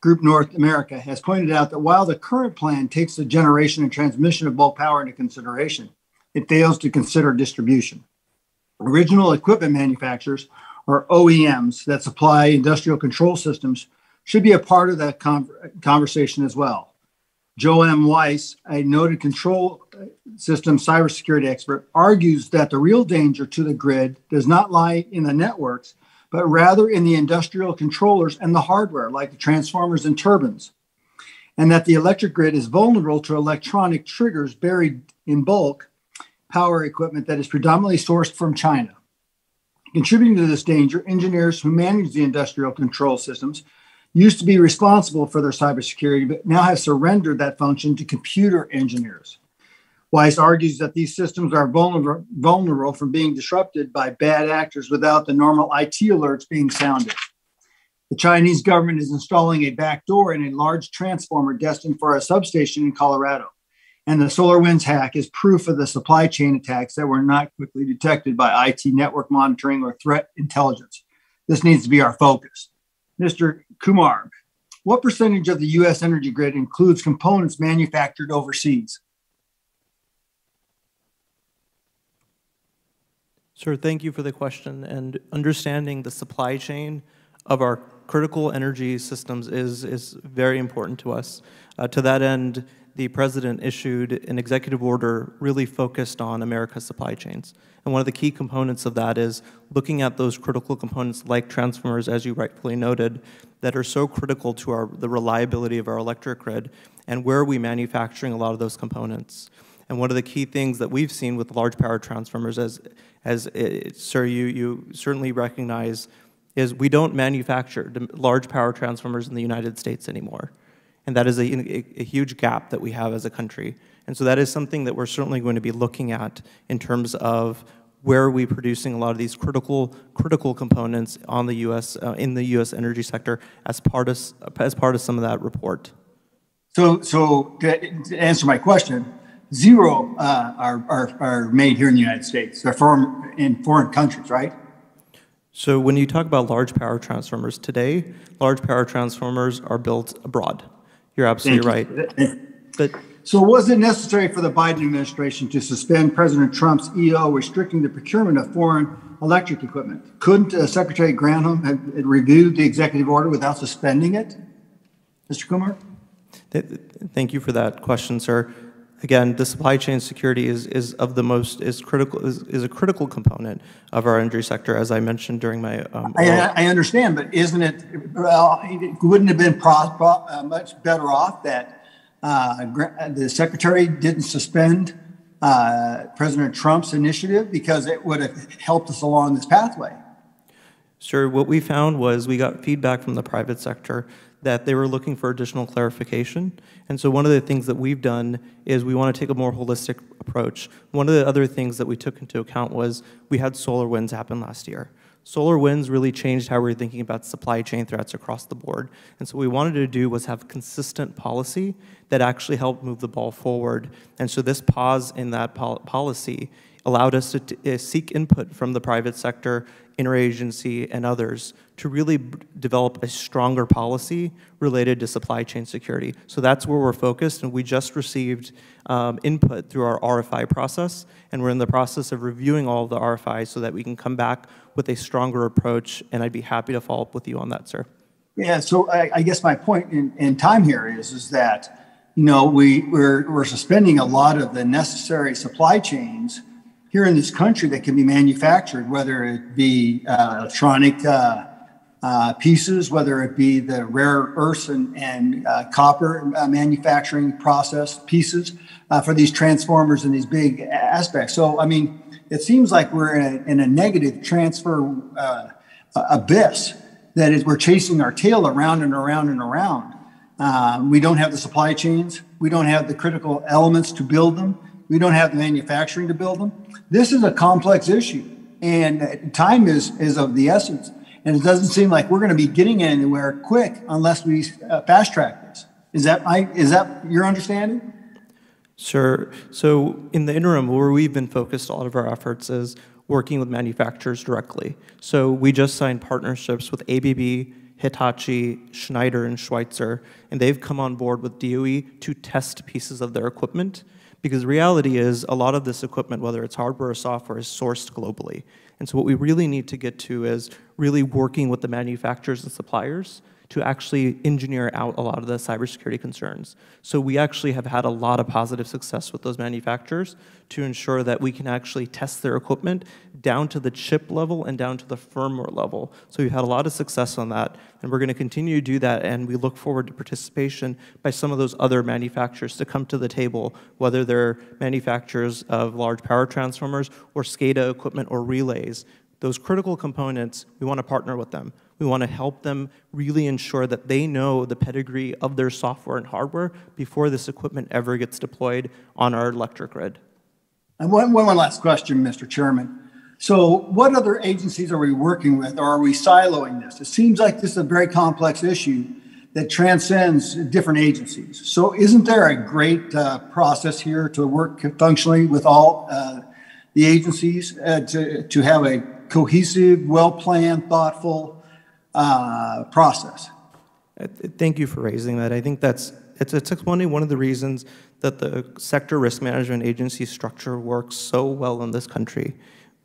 Group North America, has pointed out that while the current plan takes the generation and transmission of bulk power into consideration, it fails to consider distribution. Original equipment manufacturers, or OEMs, that supply industrial control systems should be a part of that con- conversation as well. Joe M. Weiss, a noted control system cybersecurity expert, argues that the real danger to the grid does not lie in the networks, but rather in the industrial controllers and the hardware, like the transformers and turbines, and that the electric grid is vulnerable to electronic triggers buried in bulk power equipment that is predominantly sourced from China. Contributing to this danger, engineers who manage the industrial control systems used to be responsible for their cybersecurity, but now have surrendered that function to computer engineers. Weiss argues that these systems are vulnerable, vulnerable from being disrupted by bad actors without the normal IT alerts being sounded. The Chinese government is installing a backdoor in a large transformer destined for a substation in Colorado. And the SolarWinds hack is proof of the supply chain attacks that were not quickly detected by IT network monitoring or threat intelligence. This needs to be our focus. Mr. Kumar, what percentage of the U.S. energy grid includes components manufactured overseas?
Sir, thank you for the question. And understanding the supply chain of our critical energy systems is, is very important to us. Uh, to that end, the president issued an executive order really focused on America's supply chains. And one of the key components of that is looking at those critical components like transformers, as you rightfully noted, that are so critical to our, the reliability of our electric grid, and where are we manufacturing a lot of those components. And one of the key things that we've seen with large power transformers, as, as it, sir, you, you certainly recognize, is we don't manufacture large power transformers in the United States anymore. And that is a, a, a, huge gap that we have as a country. And so that is something that we're certainly going to be looking at in terms of where are we producing a lot of these critical critical components on the U.S. Uh, in the U.S. energy sector as part of as part of some of that report.
So, so to answer my question, zero uh, are, are are made here in the United States. They're from in foreign countries, right?
So when you talk about large power transformers today, large power transformers are built abroad. You're absolutely right.
But so was it necessary for the Biden administration to suspend President Trump's EO restricting the procurement of foreign electric equipment? Couldn't uh, Secretary Granholm have reviewed the executive order without suspending it? Mr. Kumar?
Thank you for that question, sir again, the supply chain security is, is of the most is critical is, is a critical component of our energy sector, as I mentioned during my. Um,
I, I, understand, but isn't it? Well, it wouldn't have been pro, uh, much better off that uh, the secretary didn't suspend uh, President Trump's initiative because it would have helped us along this pathway.
Sure. What we found was we got feedback from the private sector that they were looking for additional clarification. And so one of the things that we've done is we want to take a more holistic approach. One of the other things that we took into account was we had SolarWinds happen last year. SolarWinds really changed how we are thinking about supply chain threats across the board. And so what we wanted to do was have consistent policy that actually helped move the ball forward. And so this pause in that pol policy allowed us to uh, seek input from the private sector interagency, and others to really develop a stronger policy related to supply chain security. So that's where we're focused, and we just received um, input through our RFI process, and we're in the process of reviewing all of the RFIs so that we can come back with a stronger approach, and I'd be happy to follow up with you on that, sir.
Yeah, so I, I guess my point in, in time here is, is that you know, we, we're, we're suspending a lot of the necessary supply chains here in this country that can be manufactured, whether it be uh, electronic uh, uh, pieces, whether it be the rare earths and, and uh, copper uh, manufacturing process pieces uh, for these transformers and these big aspects. So, I mean, it seems like we're in a, in a negative transfer abyss that is we're chasing our tail around and around and around. we don't have the supply chains. We don't have the critical elements to build them. We don't have the manufacturing to build them. This is a complex issue, and time is, is of the essence. And it doesn't seem like we're going to be getting anywhere quick unless we uh, fast track this. Is that, I, is that your understanding?
Sure. So in the interim, where we've been focused a lot of our efforts is working with manufacturers directly. So we just signed partnerships with ABB, Hitachi, Schneider, and Schweitzer, and they've come on board with DOE to test pieces of their equipment because the reality is a lot of this equipment, whether it's hardware or software, is sourced globally. And so what we really need to get to is really working with the manufacturers and suppliers to actually engineer out a lot of the cybersecurity concerns. So we actually have had a lot of positive success with those manufacturers to ensure that we can actually test their equipment down to the chip level and down to the firmware level. So we've had a lot of success on that, and we're going to continue to do that, and we look forward to participation by some of those other manufacturers to come to the table, whether they're manufacturers of large power transformers or SCADA equipment or relays. Those critical components, we want to partner with them. We want to help them really ensure that they know the pedigree of their software and hardware before this equipment ever gets deployed on our electric grid.
And one, one last question, Mr. Chairman. So what other agencies are we working with or are we siloing this? It seems like this is a very complex issue that transcends different agencies. So isn't there a great uh, process here to work functionally with all uh, the agencies uh, to, to have a cohesive, well-planned, thoughtful uh, process?
Uh, Thank you for raising that. I think that's, it's, it's explaining one of the reasons that the sector risk management agency structure works so well in this country.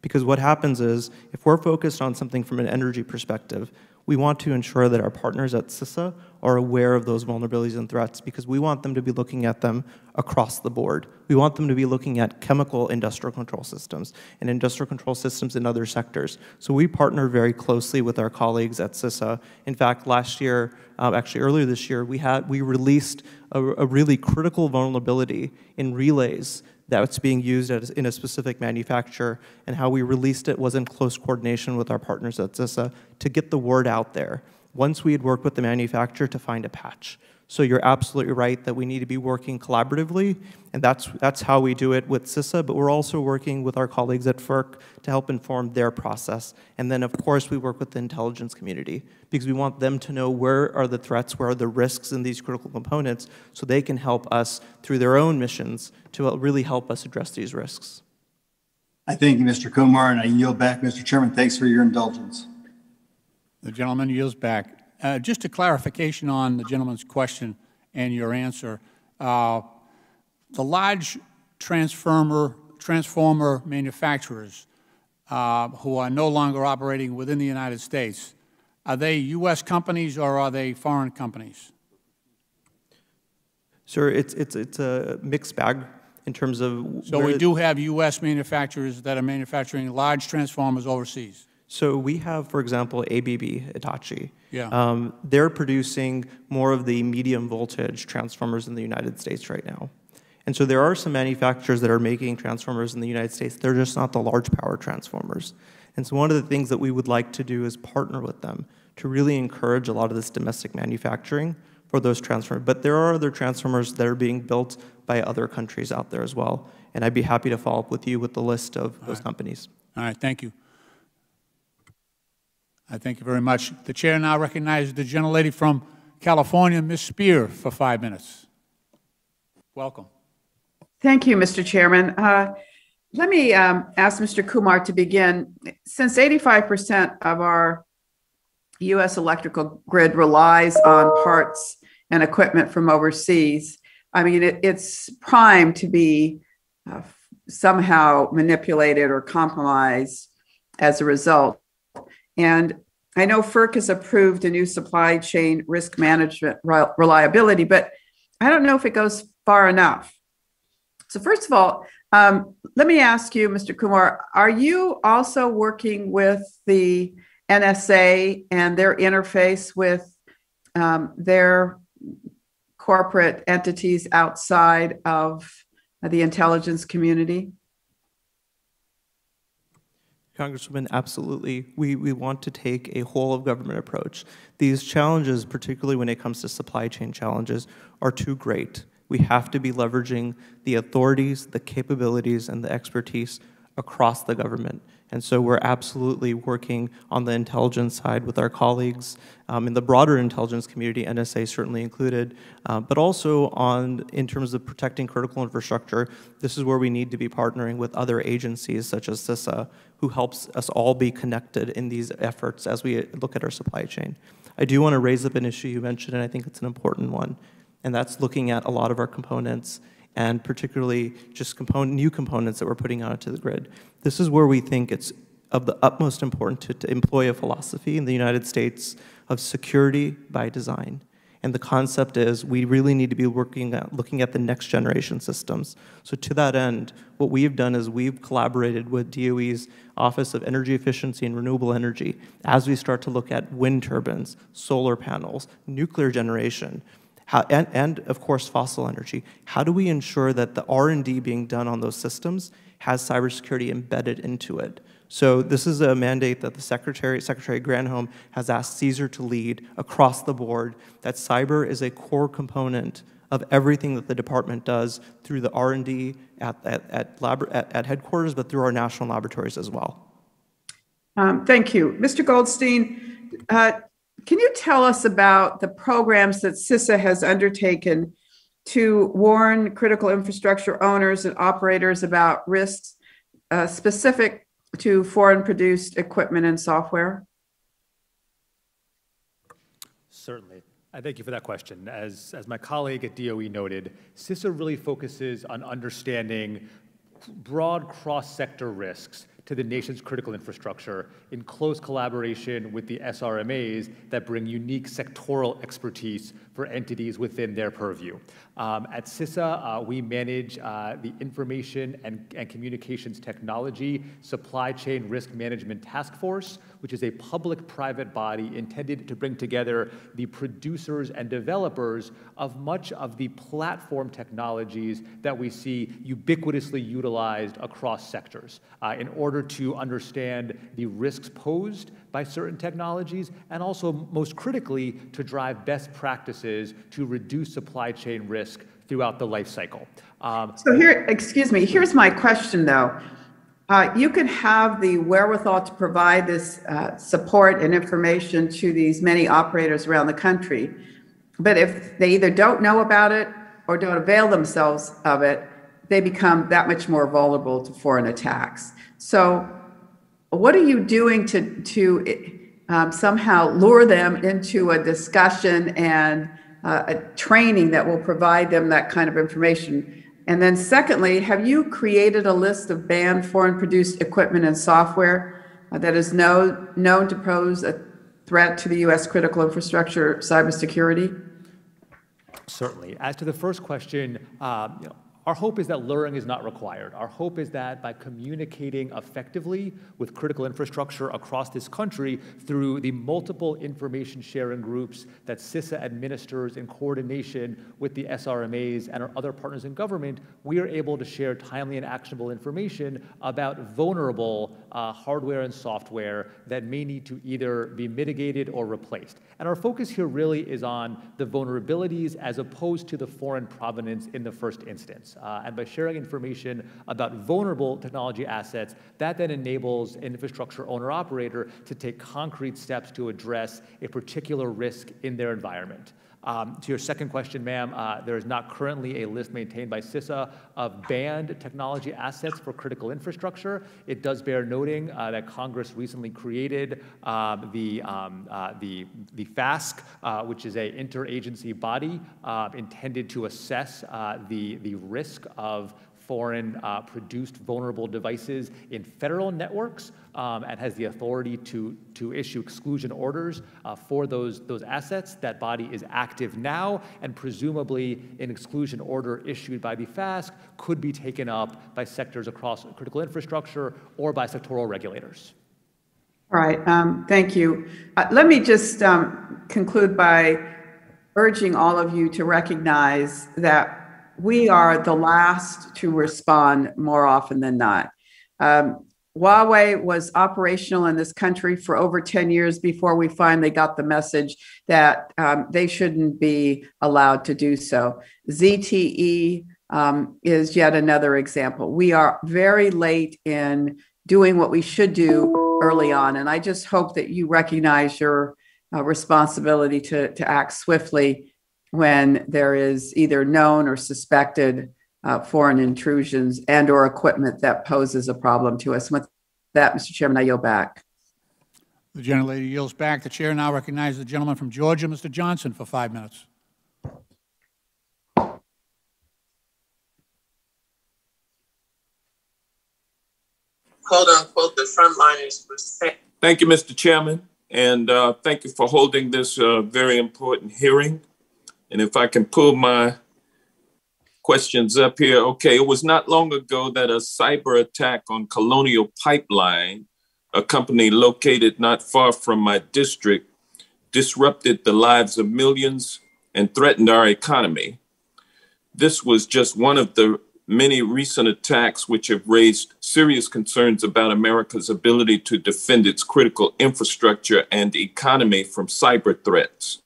Because what happens is, if we're focused on something from an energy perspective, we want to ensure that our partners at CISA are aware of those vulnerabilities and threats because we want them to be looking at them across the board. We want them to be looking at chemical industrial control systems and industrial control systems in other sectors. So we partner very closely with our colleagues at CISA. In fact, last year, uh, actually earlier this year, we had we released a, a really critical vulnerability in relays that's being used as, in a specific manufacturer, and how we released it was in close coordination with our partners at CISA to get the word out there. Once we had worked with the manufacturer to find a patch. So you're absolutely right that we need to be working collaboratively, and that's, that's how we do it with CISA, but we're also working with our colleagues at FERC to help inform their process. And then, of course, we work with the intelligence community because we want them to know where are the threats, where are the risks in these critical components, so they can help us through their own missions to really help us address these risks.
I thank you, Mr. Kumar, and I yield back, Mr. Chairman. Thanks for your indulgence.
The gentleman yields back. Uh, Just a clarification on the gentleman's question and your answer. Uh, The large transformer, transformer manufacturers uh, who are no longer operating within the United States, are they U.S. companies or are they foreign companies?
Sir, it's, it's, it's a mixed bag in terms of.
So we do have U.S. manufacturers that are manufacturing large transformers overseas?
So we have, for example, ABB, Hitachi.
Yeah.
Um, they're producing more of the medium voltage transformers in the United States right now. And so there are some manufacturers that are making transformers in the United States. They're just not the large power transformers. And so one of the things that we would like to do is partner with them to really encourage a lot of this domestic manufacturing for those transformers. But there are other transformers that are being built by other countries out there as well. And I'd be happy to follow up with you with the list of those companies.
All right, thank you. I thank you very much. The chair now recognizes the gentlelady from California, Ms. Speier, for five minutes. Welcome.
Thank you, Mr. Chairman. Uh, Let me um, ask Mr. Kumar to begin. Since 85% of our U.S. electrical grid relies on parts and equipment from overseas, I mean, it- it's primed to be uh, somehow manipulated or compromised as a result. And I know FERC has approved a new supply chain risk management reliability, but I don't know if it goes far enough. So first of all, um, let me ask you, Mr. Kumar, are you also working with the NSA and their interface with um, their corporate entities outside of the intelligence community?
Congresswoman, absolutely. We, we want to take a whole of government approach. These challenges, particularly when it comes to supply chain challenges, are too great. We have to be leveraging the authorities, the capabilities, and the expertise across the government. And so we're absolutely working on the intelligence side with our colleagues um, in the broader intelligence community, NSA certainly included, uh, but also on in terms of protecting critical infrastructure. This is where we need to be partnering with other agencies such as CISA, who helps us all be connected in these efforts as we look at our supply chain. I do want to raise up an issue you mentioned, and I think it's an important one, and that's looking at a lot of our components and particularly just component, new components that we're putting out into the grid. This is where we think it's of the utmost importance to, to employ a philosophy in the United States of security by design. And the concept is we really need to be working at, looking at the next generation systems. So to that end, what we've done is we've collaborated with DOE's Office of Energy Efficiency and Renewable Energy as we start to look at wind turbines, solar panels, nuclear generation, how, and, and of course fossil energy. How do we ensure that the R&D being done on those systems has cybersecurity embedded into it? So this is a mandate that the Secretary, Secretary Granholm has asked CESER to lead across the board, that cyber is a core component of everything that the department does through the R&D at, at, at, lab, at, at headquarters, but through our national laboratories as well.
Um, Thank you. Mr. Goldstein, uh, can you tell us about the programs that CISA has undertaken to warn critical infrastructure owners and operators about risks uh, specific to foreign-produced equipment and software?
Certainly. I thank you for that question. As, as my colleague at DOE noted, CISA really focuses on understanding broad cross-sector risks to the nation's critical infrastructure in close collaboration with the SRMAs that bring unique sectoral expertise for entities within their purview. Um, at CISA, uh, we manage uh, the Information and, and Communications Technology Supply Chain Risk Management Task Force, which is a public-private body intended to bring together the producers and developers of much of the platform technologies that we see ubiquitously utilized across sectors uh, in order to understand the risks posed by certain technologies and also, most critically, to drive best practices to reduce supply chain risk throughout the life cycle.
Um, so here, excuse me, here's my question though. Uh, you could have the wherewithal to provide this uh, support and information to these many operators around the country. But if they either don't know about it or don't avail themselves of it, they become that much more vulnerable to foreign attacks. So, what are you doing to, to um, somehow lure them into a discussion and uh, a training that will provide them that kind of information? And then, secondly, have you created a list of banned foreign produced equipment and software uh, that is know, known to pose a threat to the U.S. critical infrastructure cybersecurity?
Certainly. As to the first question, uh, you know, our hope is that luring is not required. Our hope is that by communicating effectively with critical infrastructure across this country through the multiple information sharing groups that CISA administers in coordination with the SRMAs and our other partners in government, we are able to share timely and actionable information about vulnerable uh, hardware and software that may need to either be mitigated or replaced. And our focus here really is on the vulnerabilities as opposed to the foreign provenance in the first instance. Uh, and by sharing information about vulnerable technology assets, that then enables an infrastructure owner operator to take concrete steps to address a particular risk in their environment. Um, to your second question, ma'am, uh, there is not currently a list maintained by CISA of banned technology assets for critical infrastructure. It does bear noting uh, that Congress recently created um, the, um, uh, the, the FASC, uh, which is an interagency body uh, intended to assess uh, the, the risk of foreign uh, produced vulnerable devices in federal networks um, and has the authority to, to issue exclusion orders uh, for those, those assets. That body is active now, and presumably an exclusion order issued by the FASC could be taken up by sectors across critical infrastructure or by sectoral regulators.
All right, um, thank you. Uh, let me just um, conclude by urging all of you to recognize that we are the last to respond more often than not. Um, Huawei was operational in this country for over 10 years before we finally got the message that um, they shouldn't be allowed to do so. ZTE um, is yet another example. We are very late in doing what we should do early on. And I just hope that you recognize your uh, responsibility to, to act swiftly when there is either known or suspected uh, foreign intrusions and or equipment that poses a problem to us. With that, Mr. Chairman, I yield back.
The gentlelady yields back. The chair now recognizes the gentleman from Georgia, Mr. Johnson, for five minutes.
quote unquote the frontliners respect. Thank you, Mr. Chairman, and uh, thank you for holding this uh, very important hearing. And if I can pull my questions up here. Okay, it was not long ago that a cyber attack on Colonial Pipeline, a company located not far from my district, disrupted the lives of millions and threatened our economy. This was just one of the many recent attacks which have raised serious concerns about America's ability to defend its critical infrastructure and economy from cyber threats.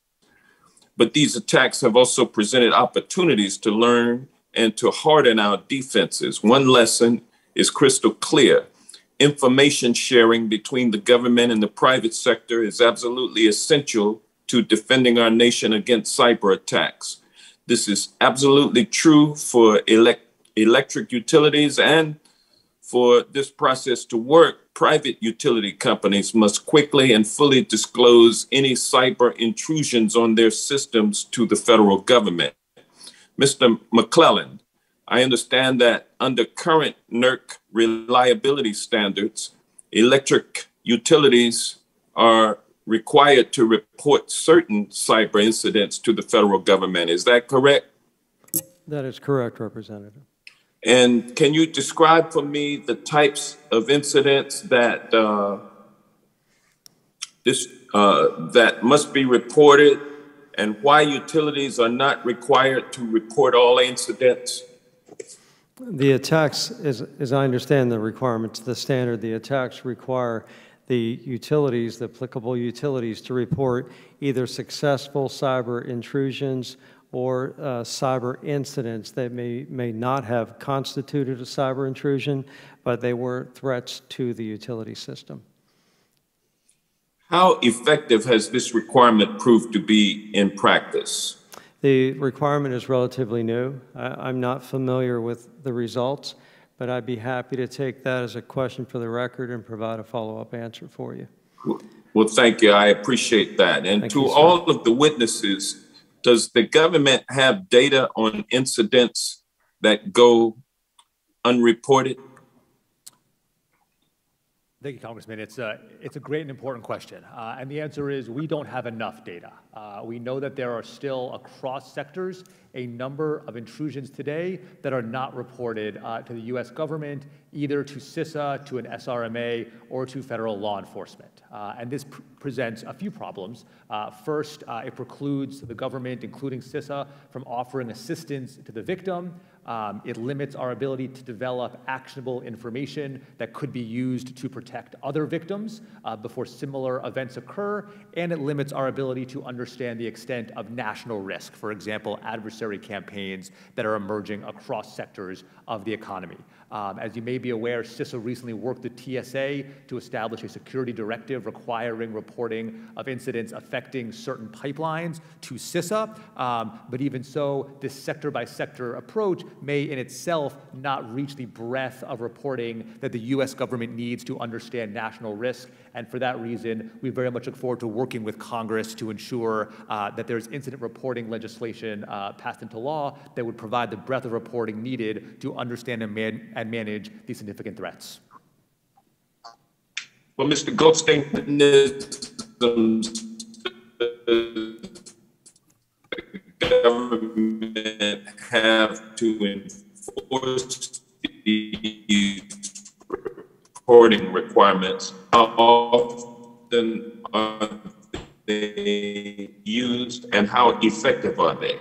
But these attacks have also presented opportunities to learn and to harden our defenses. One lesson is crystal clear information sharing between the government and the private sector is absolutely essential to defending our nation against cyber attacks. This is absolutely true for elect- electric utilities and for this process to work, private utility companies must quickly and fully disclose any cyber intrusions on their systems to the federal government. Mr. McClelland, I understand that under current NERC reliability standards, electric utilities are required to report certain cyber incidents to the federal government. Is that correct?
That is correct, Representative.
And can you describe for me the types of incidents that uh, this uh, that must be reported, and why utilities are not required to report all incidents?
The attacks, as, as I understand the requirements, the standard, the attacks require the utilities, the applicable utilities, to report either successful cyber intrusions or uh, cyber incidents that may, may not have constituted a cyber intrusion, but they were threats to the utility system.
How effective has this requirement proved to be in practice?
The requirement is relatively new. I, am not familiar with the results, but I'd be happy to take that as a question for the record and provide a follow-up answer for you.
Well, thank you. I appreciate that. And
Thank
to
you,
all of the witnesses, does the government have data on incidents that go unreported?
Thank you, Congressman. It's a, it's a great and important question. Uh, and the answer is we don't have enough data. Uh, we know that there are still across sectors a number of intrusions today that are not reported uh, to the US government, either to CISA, to an SRMA, or to federal law enforcement. Uh, and this pr presents a few problems. First, it precludes the government, including CISA, from offering assistance to the victim. Um, it limits our ability to develop actionable information that could be used to protect other victims uh, before similar events occur, and it limits our ability to understand the extent of national risk, for example, adversary campaigns that are emerging across sectors of the economy. Um, as you may be aware, CISA recently worked with TSA to establish a security directive requiring reporting of incidents affecting certain pipelines to CISA. Um, but even so, this sector by sector approach may in itself not reach the breadth of reporting that the US government needs to understand national risk. And for that reason, we very much look forward to working with Congress to ensure uh, that there's incident reporting legislation uh, passed into law that would provide the breadth of reporting needed to understand and, man and manage these significant threats.
Well, Mr. Goldstein, government have to enforce these reporting requirements? How often are they used and how effective are they?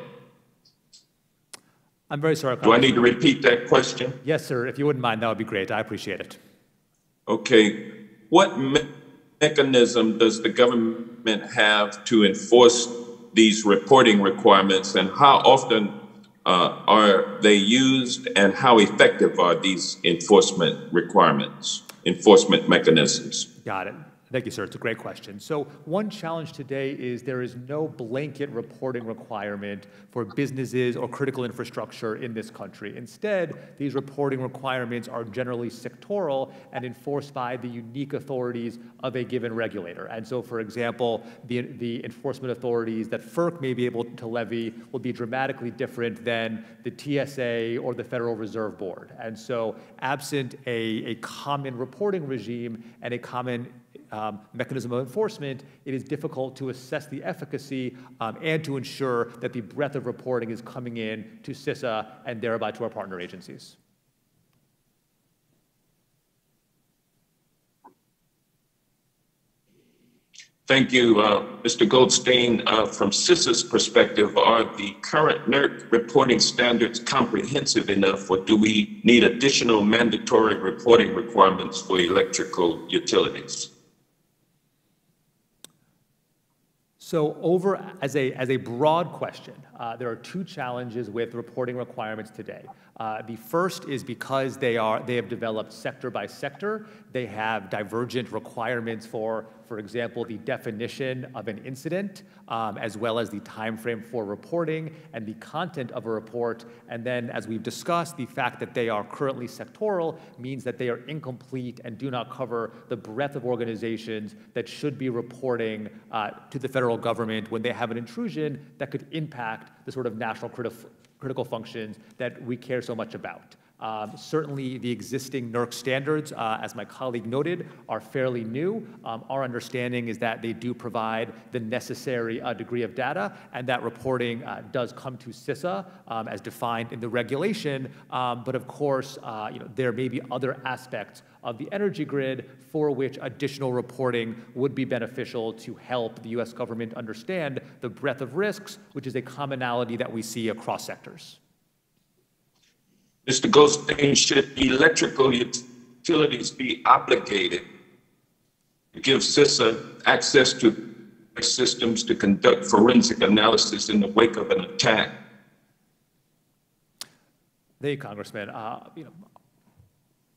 I'm very sorry.
Do I need to repeat that question?
Yes, sir. If you wouldn't mind, that would be great. I appreciate it.
Okay. What me mechanism does the government have to enforce these reporting requirements and how often uh, are they used and how effective are these enforcement requirements, enforcement mechanisms?
Got it. Thank you, sir. It's a great question. So one challenge today is there is no blanket reporting requirement for businesses or critical infrastructure in this country. Instead, these reporting requirements are generally sectoral and enforced by the unique authorities of a given regulator. And so, for example, the, the enforcement authorities that FERC may be able to levy will be dramatically different than the TSA or the Federal Reserve Board. And so, absent a, a common reporting regime and a common um, mechanism of enforcement, it is difficult to assess the efficacy um, and to ensure that the breadth of reporting is coming in to CISA and thereby to our partner agencies.
Thank you, uh, Mr. Goldstein. Uh, from CISA's perspective, are the current NERC reporting standards comprehensive enough, or do we need additional mandatory reporting requirements for electrical utilities?
So over as a, as a broad question, uh, there are two challenges with reporting requirements today. Uh, the first is because they are they have developed sector by sector. They have divergent requirements for, for example, the definition of an incident, um, as well as the time frame for reporting and the content of a report. And then, as we've discussed, the fact that they are currently sectoral means that they are incomplete and do not cover the breadth of organizations that should be reporting uh, to the federal government when they have an intrusion that could impact the sort of national criti- critical functions that we care so much about. Um, certainly, the existing NERC standards, uh, as my colleague noted, are fairly new. Um, our understanding is that they do provide the necessary uh, degree of data, and that reporting uh, does come to CISA um, as defined in the regulation. Um, but of course, uh, you know, there may be other aspects of the energy grid for which additional reporting would be beneficial to help the U.S. government understand the breadth of risks, which is a commonality that we see across sectors.
Mr. Goldstein, should electrical utilities be obligated to give CISA access to systems to conduct forensic analysis in the wake of an attack?
Thank you, Congressman. Uh, you know,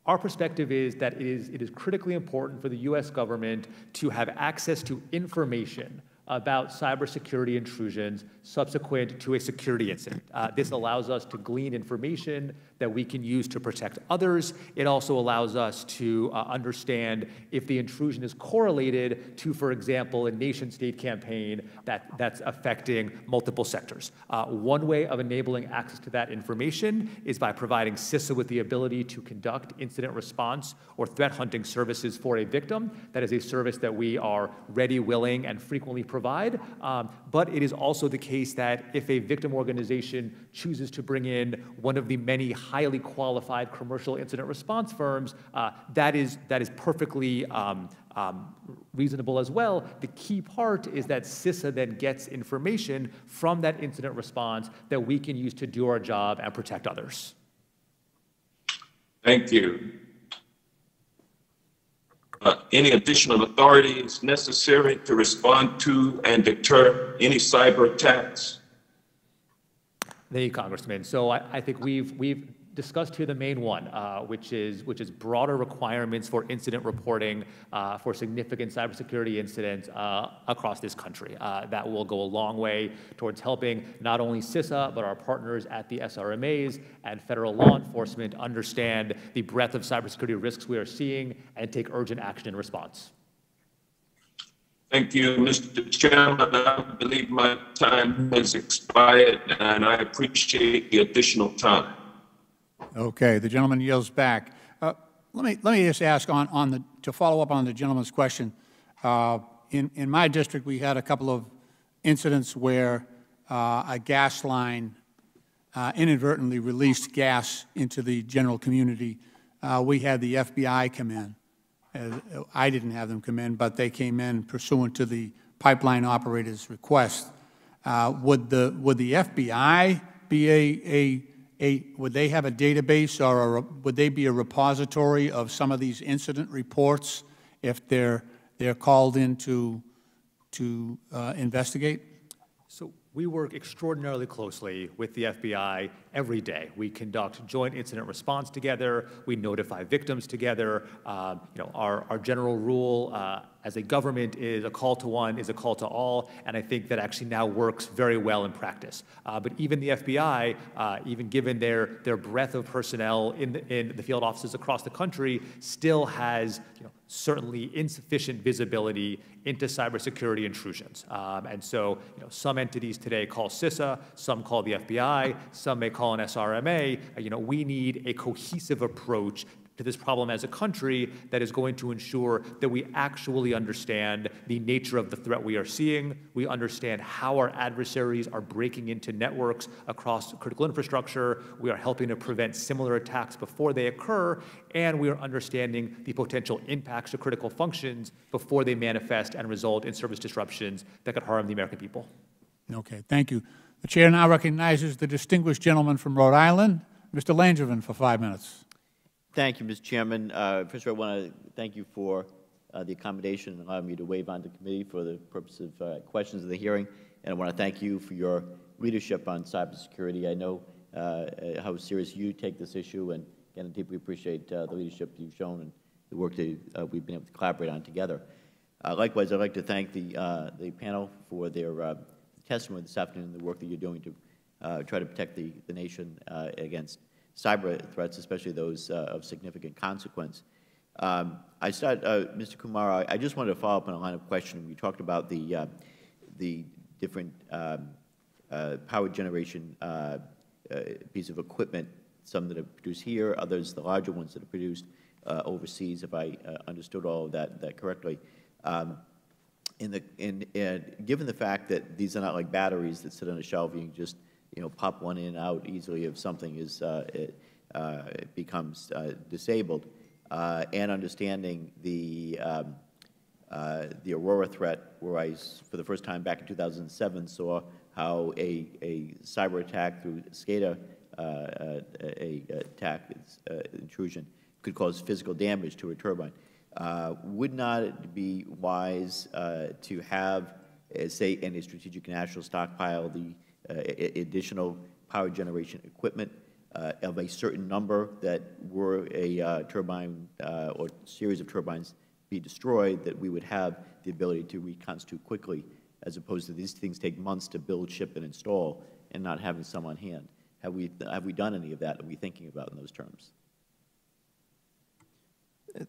our perspective is that it is, it is critically important for the U.S. government to have access to information about cybersecurity intrusions subsequent to a security incident. Uh, this allows us to glean information that we can use to protect others. It also allows us to uh, understand if the intrusion is correlated to, for example, a nation state campaign that, that's affecting multiple sectors. Uh, one way of enabling access to that information is by providing CISA with the ability to conduct incident response or threat hunting services for a victim. That is a service that we are ready, willing, and frequently provide. Um, but it is also the case that if a victim organization chooses to bring in one of the many highly qualified commercial incident response firms, uh, that, is, that is perfectly um, um, reasonable as well. The key part is that CISA then gets information from that incident response that we can use to do our job and protect others.
Thank you. Uh, any additional authorities necessary to respond to and deter any cyber attacks?
Thank you, Congressman. So I, I think we've, we've discussed here the main one, uh, which is which is broader requirements for incident reporting uh, for significant cybersecurity incidents uh, across this country. Uh, that will go a long way towards helping not only CISA but our partners at the SRMAs and federal law enforcement understand the breadth of cybersecurity risks we are seeing and take urgent action in response.
Thank you, Mr. Chairman. I believe my time has expired, and I appreciate the additional time.
Okay, the gentleman yields back. Uh, let me let me just ask on on the to follow up on the gentleman's question. Uh, in in my district, we had a couple of incidents where uh, a gas line uh, inadvertently released gas into the general community. Uh, we had the FBI come in. Uh, I didn't have them come in, but they came in pursuant to the pipeline operator's request. would the would the FBI be a, a a, would they have a database or a, would they be a repository of some of these incident reports if they're, they're called in to, to uh, investigate?
We work extraordinarily closely with the FBI every day. We conduct joint incident response together. We notify victims together. Uh, you know, our, our general rule uh, as a government is a call to one is a call to all, and I think that actually now works very well in practice. Uh, but even the FBI, uh, even given their, their breadth of personnel in the, in the field offices across the country, still has you know, certainly insufficient visibility into cybersecurity intrusions. Um, and so you know, some entities today call CISA, some call the FBI, some may call an SRMA, you know, we need a cohesive approach to this problem as a country that is going to ensure that we actually understand the nature of the threat we are seeing. We understand how our adversaries are breaking into networks across critical infrastructure. We are helping to prevent similar attacks before they occur. And we are understanding the potential impacts to critical functions before they manifest and result in service disruptions that could harm the American people.
Okay, thank you. The chair now recognizes the distinguished gentleman from Rhode Island, Mr. Langevin, for five minutes.
Thank you, Mr. Chairman. Uh, first of all, I want to thank you for uh, the accommodation and allowing me to waive on the committee for the purpose of uh, questions of the hearing. And I want to thank you for your leadership on cybersecurity. I know uh, uh, how serious you take this issue, and again, I deeply appreciate uh, the leadership you've shown and the work that we've been able to collaborate on together. Likewise, I'd like to thank the, the panel for their testimony this afternoon and the work that you're doing to try to protect the, the nation against cyber threats, especially those uh, of significant consequence. Um, I start, uh, Mr. Kumar, I, just wanted to follow up on a line of questioning. You talked about the, uh, the different um, power generation piece of equipment, some that are produced here, others, the larger ones that are produced overseas, if I understood all of that, that correctly. Um, in the, in, in, given the fact that these are not like batteries that sit on a shelf, you can just, you know, pop one in and out easily if something is, uh, uh, it becomes uh, disabled, and understanding the, um, the Aurora threat, where I, for the first time back in 2007, saw how a, a cyber attack through SCADA, uh, a, a attack, uh, intrusion, could cause physical damage to a turbine. Uh, would not it be wise to have, say, in a strategic national stockpile, the Uh, additional power generation equipment uh, of a certain number that were a uh, turbine or series of turbines be destroyed, that we would have the ability to reconstitute quickly, as opposed to these things take months to build, ship, and install, and not having some on hand. Have we, have we done any of that? Are we thinking about in those terms?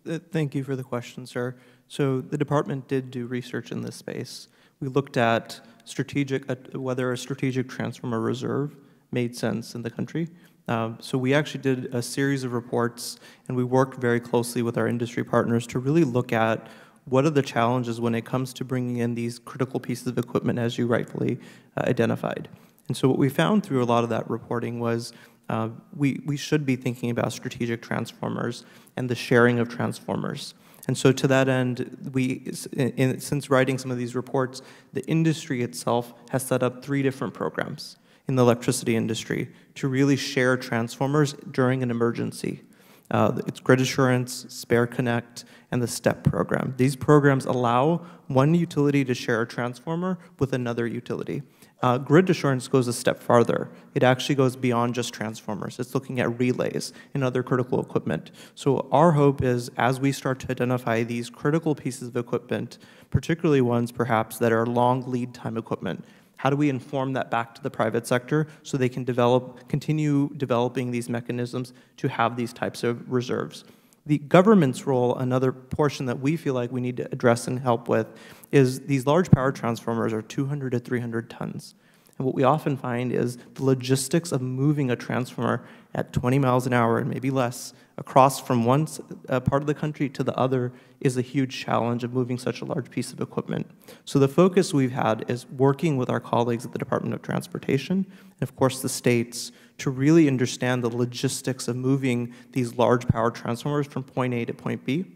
Uh, Thank you for the question, sir. So the department did do research in this space. We looked at strategic, at whether a strategic transformer reserve made sense in the country. Um, so we actually did a series of reports, and we worked very closely with our industry partners to really look at what are the challenges when it comes to bringing in these critical pieces of equipment, as you rightfully uh, identified. And so what we found through a lot of that reporting was uh, we, we should be thinking about strategic transformers and the sharing of transformers. And so to that end, we, in, since writing some of these reports, the industry itself has set up three different programs in the electricity industry to really share transformers during an emergency. Uh, it's Grid Assurance, Spare Connect, and the STEP program. These programs allow one utility to share a transformer with another utility. Uh, grid assurance goes a step farther. It actually goes beyond just transformers. It's looking at relays and other critical equipment. So our hope is as we start to identify these critical pieces of equipment, particularly ones perhaps that are long lead time equipment, how do we inform that back to the private sector so they can develop, continue developing these mechanisms to have these types of reserves? The government's role, another portion that we feel like we need to address and help with, is these large power transformers are 200 to 300 tons. And what we often find is the logistics of moving a transformer at 20 miles an hour and maybe less across from one uh, part of the country to the other is a huge challenge of moving such a large piece of equipment. So the focus we've had is working with our colleagues at the Department of Transportation and of course the states to really understand the logistics of moving these large power transformers from point A to point B.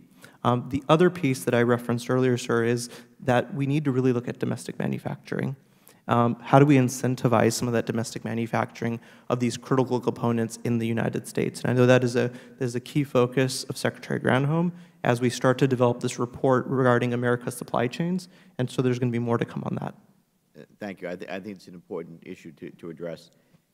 Um, the other piece that I referenced earlier, sir, is that we need to really look at domestic manufacturing. Um, how do we incentivize some of that domestic manufacturing of these critical components in the United States? And I know that is a, is a key focus of Secretary Granholm as we start to develop this report regarding America's supply chains, and so there's going to be more to come on that.
Uh, thank you. I, th I think it's an important issue to, to address.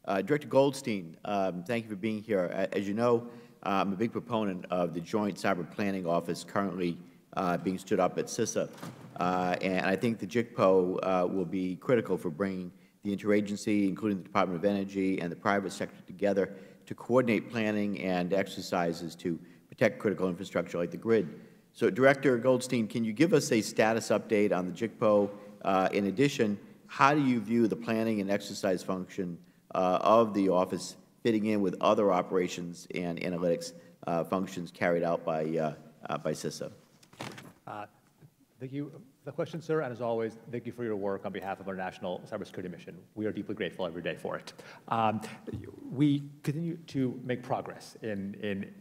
Uh, Director Goldstein, um, thank you for being here. As you know, I'm a big proponent of the Joint Cyber Planning Office currently uh, being stood up at CISA. Uh, and I think the JICPO uh, will be critical for bringing the interagency, including the Department of Energy and the private sector together to coordinate planning and exercises to protect critical infrastructure like the grid. So, Director Goldstein, can you give us a status update on the JICPO? Uh, in addition, how do you view the planning and exercise function uh, of the office fitting in with other operations and analytics uh, functions carried out by, uh, by CISA?
Thank you for the question, sir. And as always, thank you for your work on behalf of our national cybersecurity mission. We are deeply grateful every day for it. Um, we continue to make progress in, in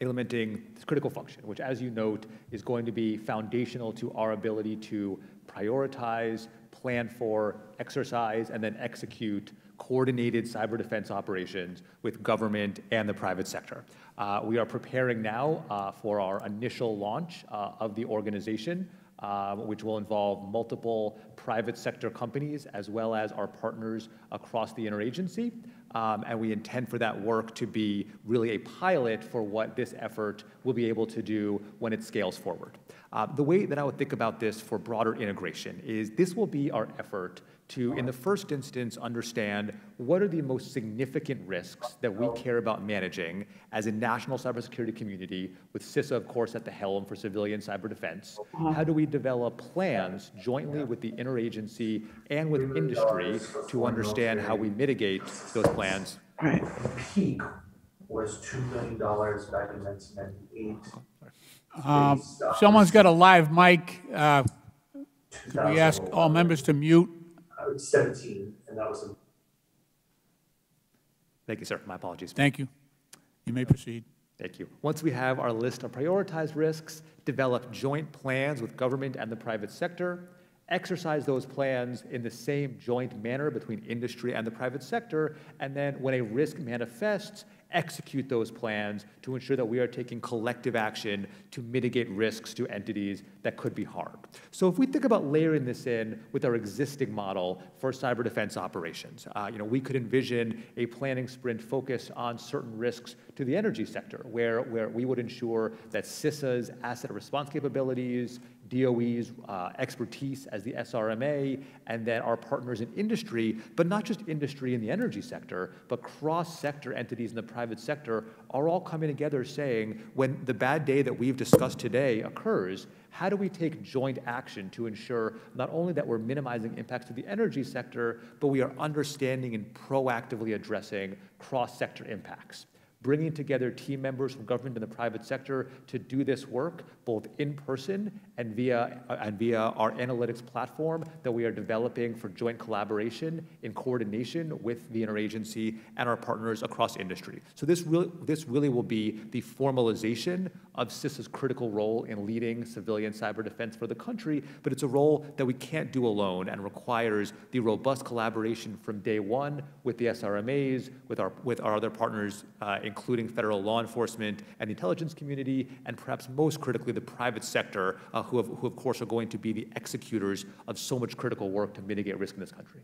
implementing this critical function, which, as you note, is going to be foundational to our ability to prioritize, plan for, exercise, and then execute coordinated cyber defense operations with government and the private sector. Uh, we are preparing now uh, for our initial launch uh, of the organization um, which will involve multiple private sector companies as well as our partners across the interagency. Um, and we intend for that work to be really a pilot for what this effort will be able to do when it scales forward. Uh, the way that I would think about this for broader integration is this will be our effort to, in the first instance, understand what are the most significant risks that we care about managing as a national cybersecurity community, with CISA, of course, at the helm for civilian cyber defense. How do we develop plans jointly with the interagency and with industry to understand how we mitigate those plans?
Right.
peak was two million dollars back in nineteen ninety-eight.
Um, Someone's got a live mic. Uh, Could we ask all members to mute?
I was seventeen, and that was a
Thank you, sir. My apologies.
Thank you. You may proceed.
Thank you. Once we have our list of prioritized risks, develop joint plans with government and the private sector, exercise those plans in the same joint manner between industry and the private sector, and then when a risk manifests, execute those plans to ensure that we are taking collective action to mitigate risks to entities that could be harmed. So if we think about layering this in with our existing model for cyber defense operations, uh, you know, we could envision a planning sprint focused on certain risks to the energy sector, where, where we would ensure that CISA's asset response capabilities, DOE's uh, expertise as the SRMA, and then our partners in industry, but not just industry in the energy sector, but cross-sector entities in the private sector are all coming together saying, when the bad day that we've discussed today occurs, how do we take joint action to ensure not only that we're minimizing impacts to the energy sector, but we are understanding and proactively addressing cross-sector impacts? Bringing together team members from government and the private sector to do this work, both in person and via, uh, and via our analytics platform that we are developing for joint collaboration in coordination with the interagency and our partners across industry. So this really, this really will be the formalization of CISA's critical role in leading civilian cyber defense for the country, but it's a role that we can't do alone and requires the robust collaboration from day one with the SRMAs, with our, with our other partners, uh, including federal law enforcement and the intelligence community, and perhaps most critically, the private sector, uh, who, have, who, of course, are going to be the executors of so much critical work to mitigate risk in this country.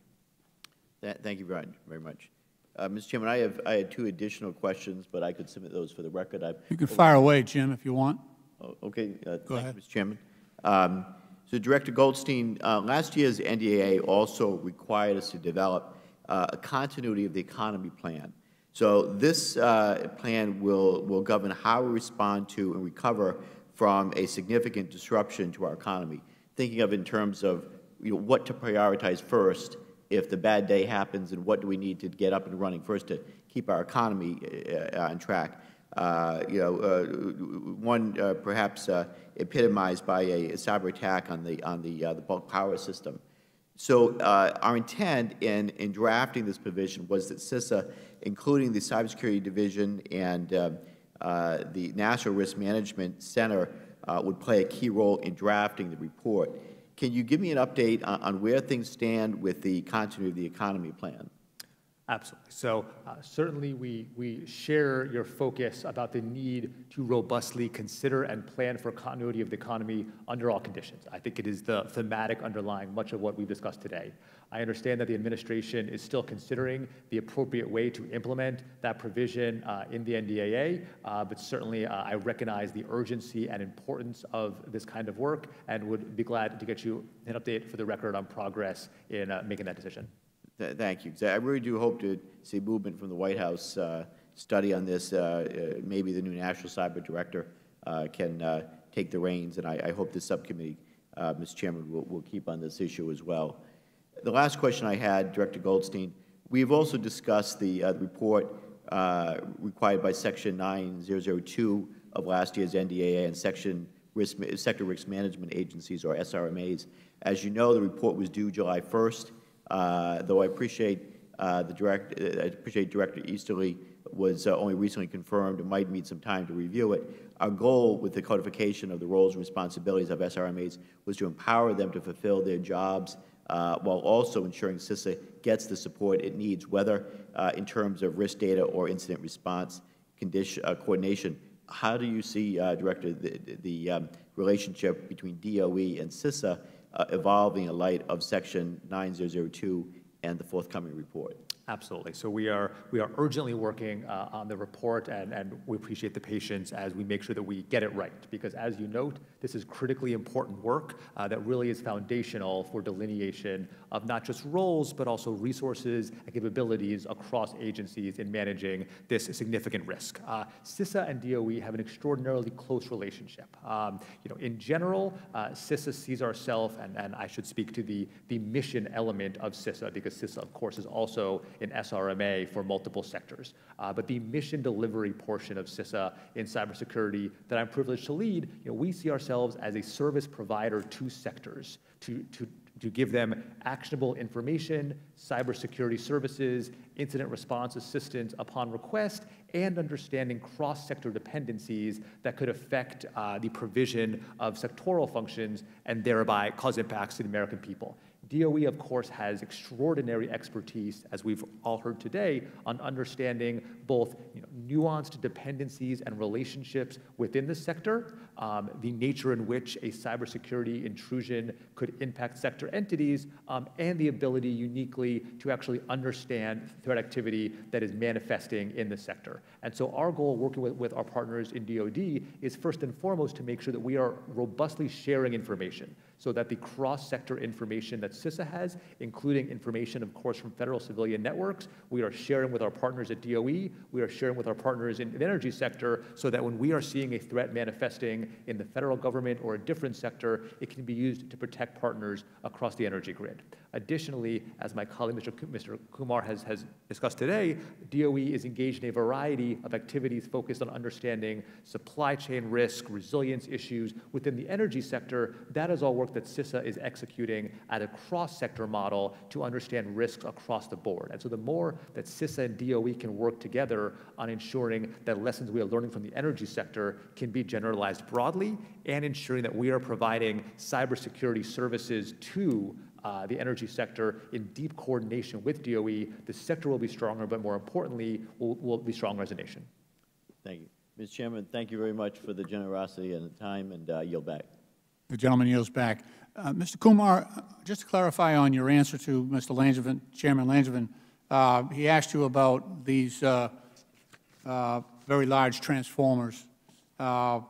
Thank you very very much. Uh, Mr. Chairman, I have I had two additional questions, but I could submit those for the record. I've,
You can fire away, Jim, if you want.
Oh, Okay. uh,
Go
thank you,
ahead.
Mr. Chairman. Um, So Director Goldstein, uh, last year's NDAA also required us to develop uh, a continuity of the economy plan. So this uh, plan will, will govern how we respond to and recover from a significant disruption to our economy, thinking of in terms of you know, what to prioritize first if the bad day happens and what do we need to get up and running first to keep our economy uh, on track. Uh, you know, uh, one uh, perhaps uh, epitomized by a cyber attack on the on the uh, the bulk power system. So our intent in in drafting this provision was that CISA, including the Cybersecurity Division and uh, uh, the National Risk Management Center, uh, would play a key role in drafting the report. Can you give me an update on, on where things stand with the continuity of the economy plan?
Absolutely. So uh, certainly we, we share your focus about the need to robustly consider and plan for continuity of the economy under all conditions. I think it is the thematic underlying much of what we've discussed today. I understand that the administration is still considering the appropriate way to implement that provision uh, in the NDAA, uh, but certainly uh, I recognize the urgency and importance of this kind of work and would be glad to get you an update for the record on progress in uh, making that decision.
Th- Thank you. I really do hope to see movement from the White House uh, study on this. Uh, uh, Maybe the new National Cyber Director uh, can uh, take the reins, and I I hope the subcommittee, uh, Mr. Chairman, will will keep on this issue as well. The last question I had, Director Goldstein, we've also discussed the uh, report required by Section 9002 of last year's NDAA and Section risk, Sector Risk Management Agencies, or SRMAs. As you know, the report was due July 1st. Uh, though I appreciate uh, the direct, uh, I appreciate Director Easterly was only recently confirmed and might need some time to review it. Our goal with the codification of the roles and responsibilities of SRMAs was to empower them to fulfill their jobs uh, while also ensuring CISA gets the support it needs, whether uh, in terms of risk data or incident response condition, uh, coordination. how do you see, Director, the, the um, relationship between DOE and CISA uh, evolving in light of Section 9002 and the forthcoming report?
Absolutely. So we are, we are urgently working uh, on the report, and, and we appreciate the patience as we make sure that we get it right. Because as you note, this is critically important work uh, that really is foundational for delineation of not just roles, but also resources and capabilities across agencies in managing this significant risk. Uh, CISA and DOE have an extraordinarily close relationship. Um, you know, in general, uh, CISA sees ourselves, and, and I should speak to the, the mission element of CISA, because CISA, of course, is also an SRMA for multiple sectors. Uh, but the mission delivery portion of CISA in cybersecurity that I'm privileged to lead, you know, we see ourselves as a service provider to sectors to, to, to give them actionable information, cybersecurity services, incident response assistance upon request, and understanding cross-sector dependencies that could affect uh, the provision of sectoral functions and thereby cause impacts to the American people. DOE, of course, has extraordinary expertise, as we've all heard today, on understanding both you know, nuanced dependencies and relationships within the sector, um, the nature in which a cybersecurity intrusion could impact sector entities, um, and the ability uniquely to actually understand threat activity that is manifesting in the sector. And so our goal, working with, with our partners in DoD, is first and foremost to make sure that we are robustly sharing information so that the cross-sector information that CISA has, including information, of course, from federal civilian networks, we are sharing with our partners at DOE, we are sharing with our partners in the energy sector, so that when we are seeing a threat manifesting in the federal government or a different sector, it can be used to protect partners across the energy grid. Additionally, as my colleague Mr. Kumar has, has discussed today, DOE is engaged in a variety of activities focused on understanding supply chain risk, resilience issues within the energy sector. That is all work that CISA is executing at a cross-sector model to understand risks across the board. And so the more that CISA and DOE can work together on ensuring that lessons we are learning from the energy sector can be generalized broadly and ensuring that we are providing cybersecurity services to uh, the energy sector in deep coordination with DOE, the sector will be stronger, but more importantly, we'll, we'll be stronger as a nation.
Thank you. Mr. Chairman, thank you very much for the generosity and the time, and uh, yield back.
The gentleman yields back. Uh, Mr. Kumar, just to clarify on your answer to Mr. Langevin, Chairman Langevin, uh, he asked you about these uh, uh, very large transformers. Uh,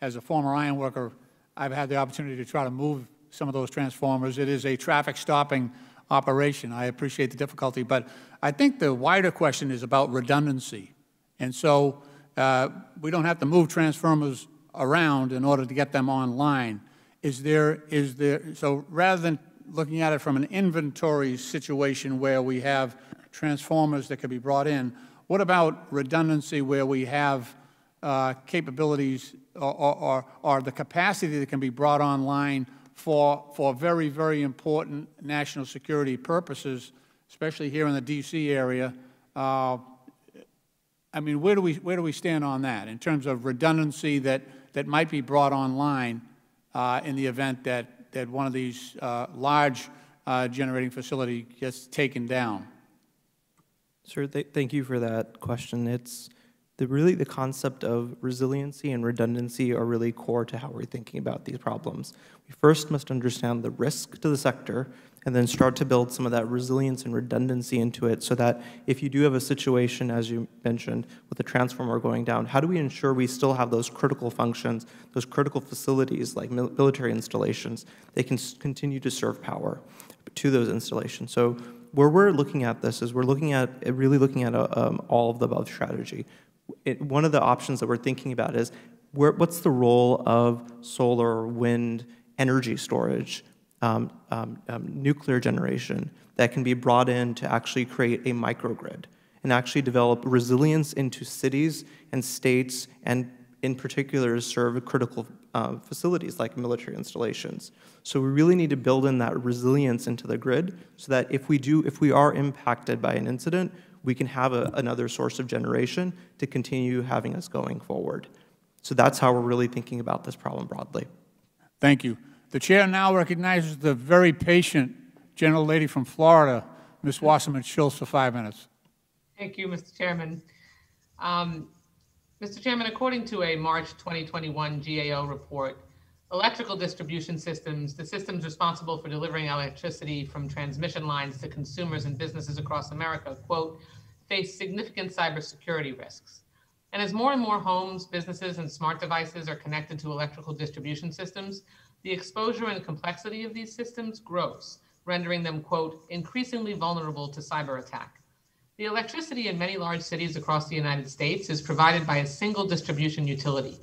as a former iron worker, I've had the opportunity to try to move some of those transformers. It is a traffic stopping operation. I appreciate the difficulty, but I think the wider question is about redundancy. And so uh, we don't have to move transformers around in order to get them online. Is there, is there, so rather than looking at it from an inventory situation where we have transformers that could be brought in, what about redundancy where we have uh, capabilities or, or, or the capacity that can be brought online for, for very, very important national security purposes, especially here in the D.C. area. Uh, I mean, where do, we, where do we stand on that in terms of redundancy that, that might be brought online uh, in the event that, that one of these uh, large uh, generating facility gets taken down?
Sir, th thank you for that question. It's the really the concept of resiliency and redundancy are really core to how we're thinking about these problems. We first must understand the risk to the sector and then start to build some of that resilience and redundancy into it so that if you do have a situation, as you mentioned, with a transformer going down, how do we ensure we still have those critical functions, those critical facilities like military installations, they can continue to serve power to those installations. So where we're looking at this is we're looking at really looking at a, um, all of the above strategy it, one of the options that we're thinking about is where, what's the role of solar, wind, energy storage, um, um, um, nuclear generation that can be brought in to actually create a microgrid and actually develop resilience into cities and states and in particular serve critical uh, facilities like military installations. So we really need to build in that resilience into the grid so that if we do, if we are impacted by an incident, we can have a, another source of generation to continue having us going forward. So that's how we're really thinking about this problem broadly.
Thank you. The chair now recognizes the very patient gentle lady from Florida, Ms. Wasserman Schultz, for five minutes.
Thank you, Mr. Chairman. Um, Mr. Chairman, according to a March 2021 GAO report, electrical distribution systems, the systems responsible for delivering electricity from transmission lines to consumers and businesses across America, quote, face significant cybersecurity risks. And as more and more homes, businesses, and smart devices are connected to electrical distribution systems, the exposure and complexity of these systems grows, rendering them, quote, increasingly vulnerable to cyber attack. The electricity in many large cities across the United States is provided by a single distribution utility.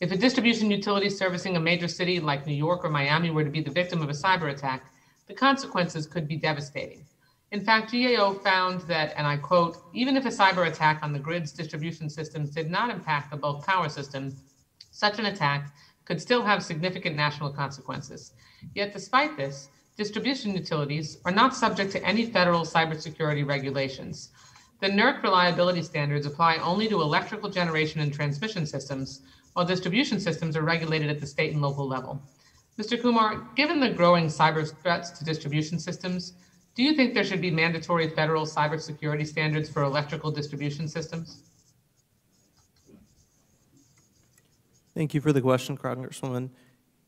If a distribution utility servicing a major city like New York or Miami were to be the victim of a cyber attack, the consequences could be devastating. In fact, GAO found that, and I quote, even if a cyber attack on the grid's distribution systems did not impact the bulk power system, such an attack could still have significant national consequences. Yet, despite this, distribution utilities are not subject to any federal cybersecurity regulations. The NERC reliability standards apply only to electrical generation and transmission systems, while distribution systems are regulated at the state and local level. Mr. Kumar, given the growing cyber threats to distribution systems, do you think there should be mandatory federal cybersecurity standards for electrical distribution systems?
Thank you for the question, Congresswoman.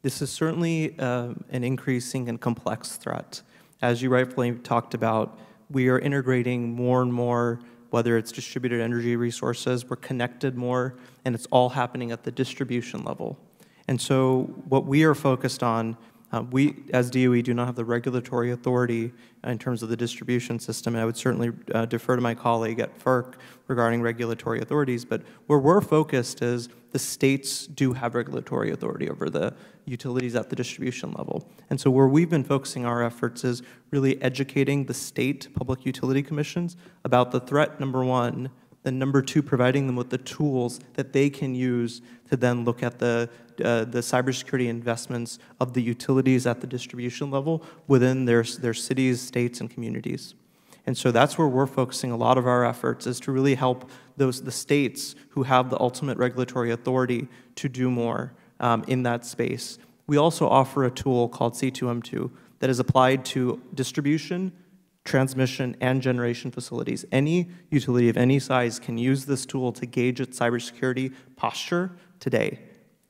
This is certainly um, an increasing and complex threat. As you rightfully talked about, we are integrating more and more, whether it's distributed energy resources, we're connected more, and it's all happening at the distribution level. And so what we are focused on uh, we, as DOE, do not have the regulatory authority in terms of the distribution system, and I would certainly uh, defer to my colleague at FERC regarding regulatory authorities, but where we're focused is the states do have regulatory authority over the utilities at the distribution level. And so where we've been focusing our efforts is really educating the state public utility commissions about the threat, number one, then number two, providing them with the tools that they can use to then look at the, uh, the cybersecurity investments of the utilities at the distribution level within their, their cities, states, and communities. And so that's where we're focusing a lot of our efforts is to really help those the states who have the ultimate regulatory authority to do more um, in that space. We also offer a tool called C2M2 that is applied to distribution, transmission, and generation facilities. Any utility of any size can use this tool to gauge its cybersecurity posture today.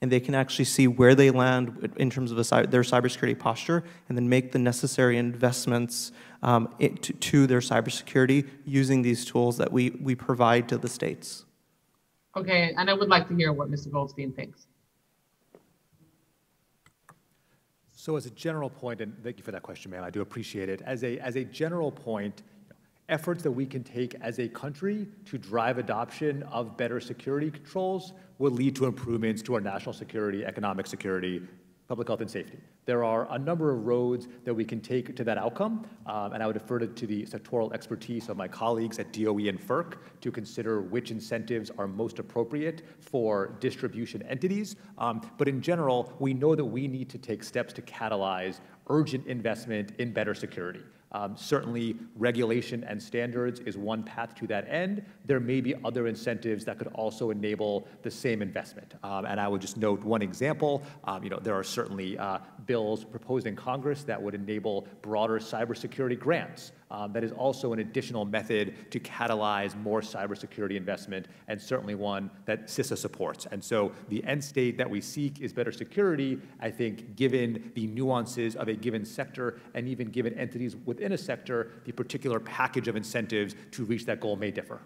And they can actually see where they land in terms of a, their cybersecurity posture and then make the necessary investments um, it, to, to their cybersecurity using these tools that we, we provide to the states.
Okay, and I would like to hear what Mr. Goldstein thinks.
So as a general point, and thank you for that question, ma'am, I do appreciate it. As a, as a general point, efforts that we can take as a country to drive adoption of better security controls will lead to improvements to our national security, economic security, public health and safety. There are a number of roads that we can take to that outcome, um, and I would defer to, to the sectoral expertise of my colleagues at DOE and FERC to consider which incentives are most appropriate for distribution entities. Um, but in general, we know that we need to take steps to catalyze urgent investment in better security. Um, certainly, regulation and standards is one path to that end. There may be other incentives that could also enable the same investment. Um, and I would just note one example. Um, you know, there are certainly uh, bills proposed in Congress that would enable broader cybersecurity grants. Um, that is also an additional method to catalyze more cybersecurity investment, and certainly one that CISA supports. And so the end state that we seek is better security, I think, given the nuances of a given sector and even given entities within a sector, the particular package of incentives to reach that goal may differ.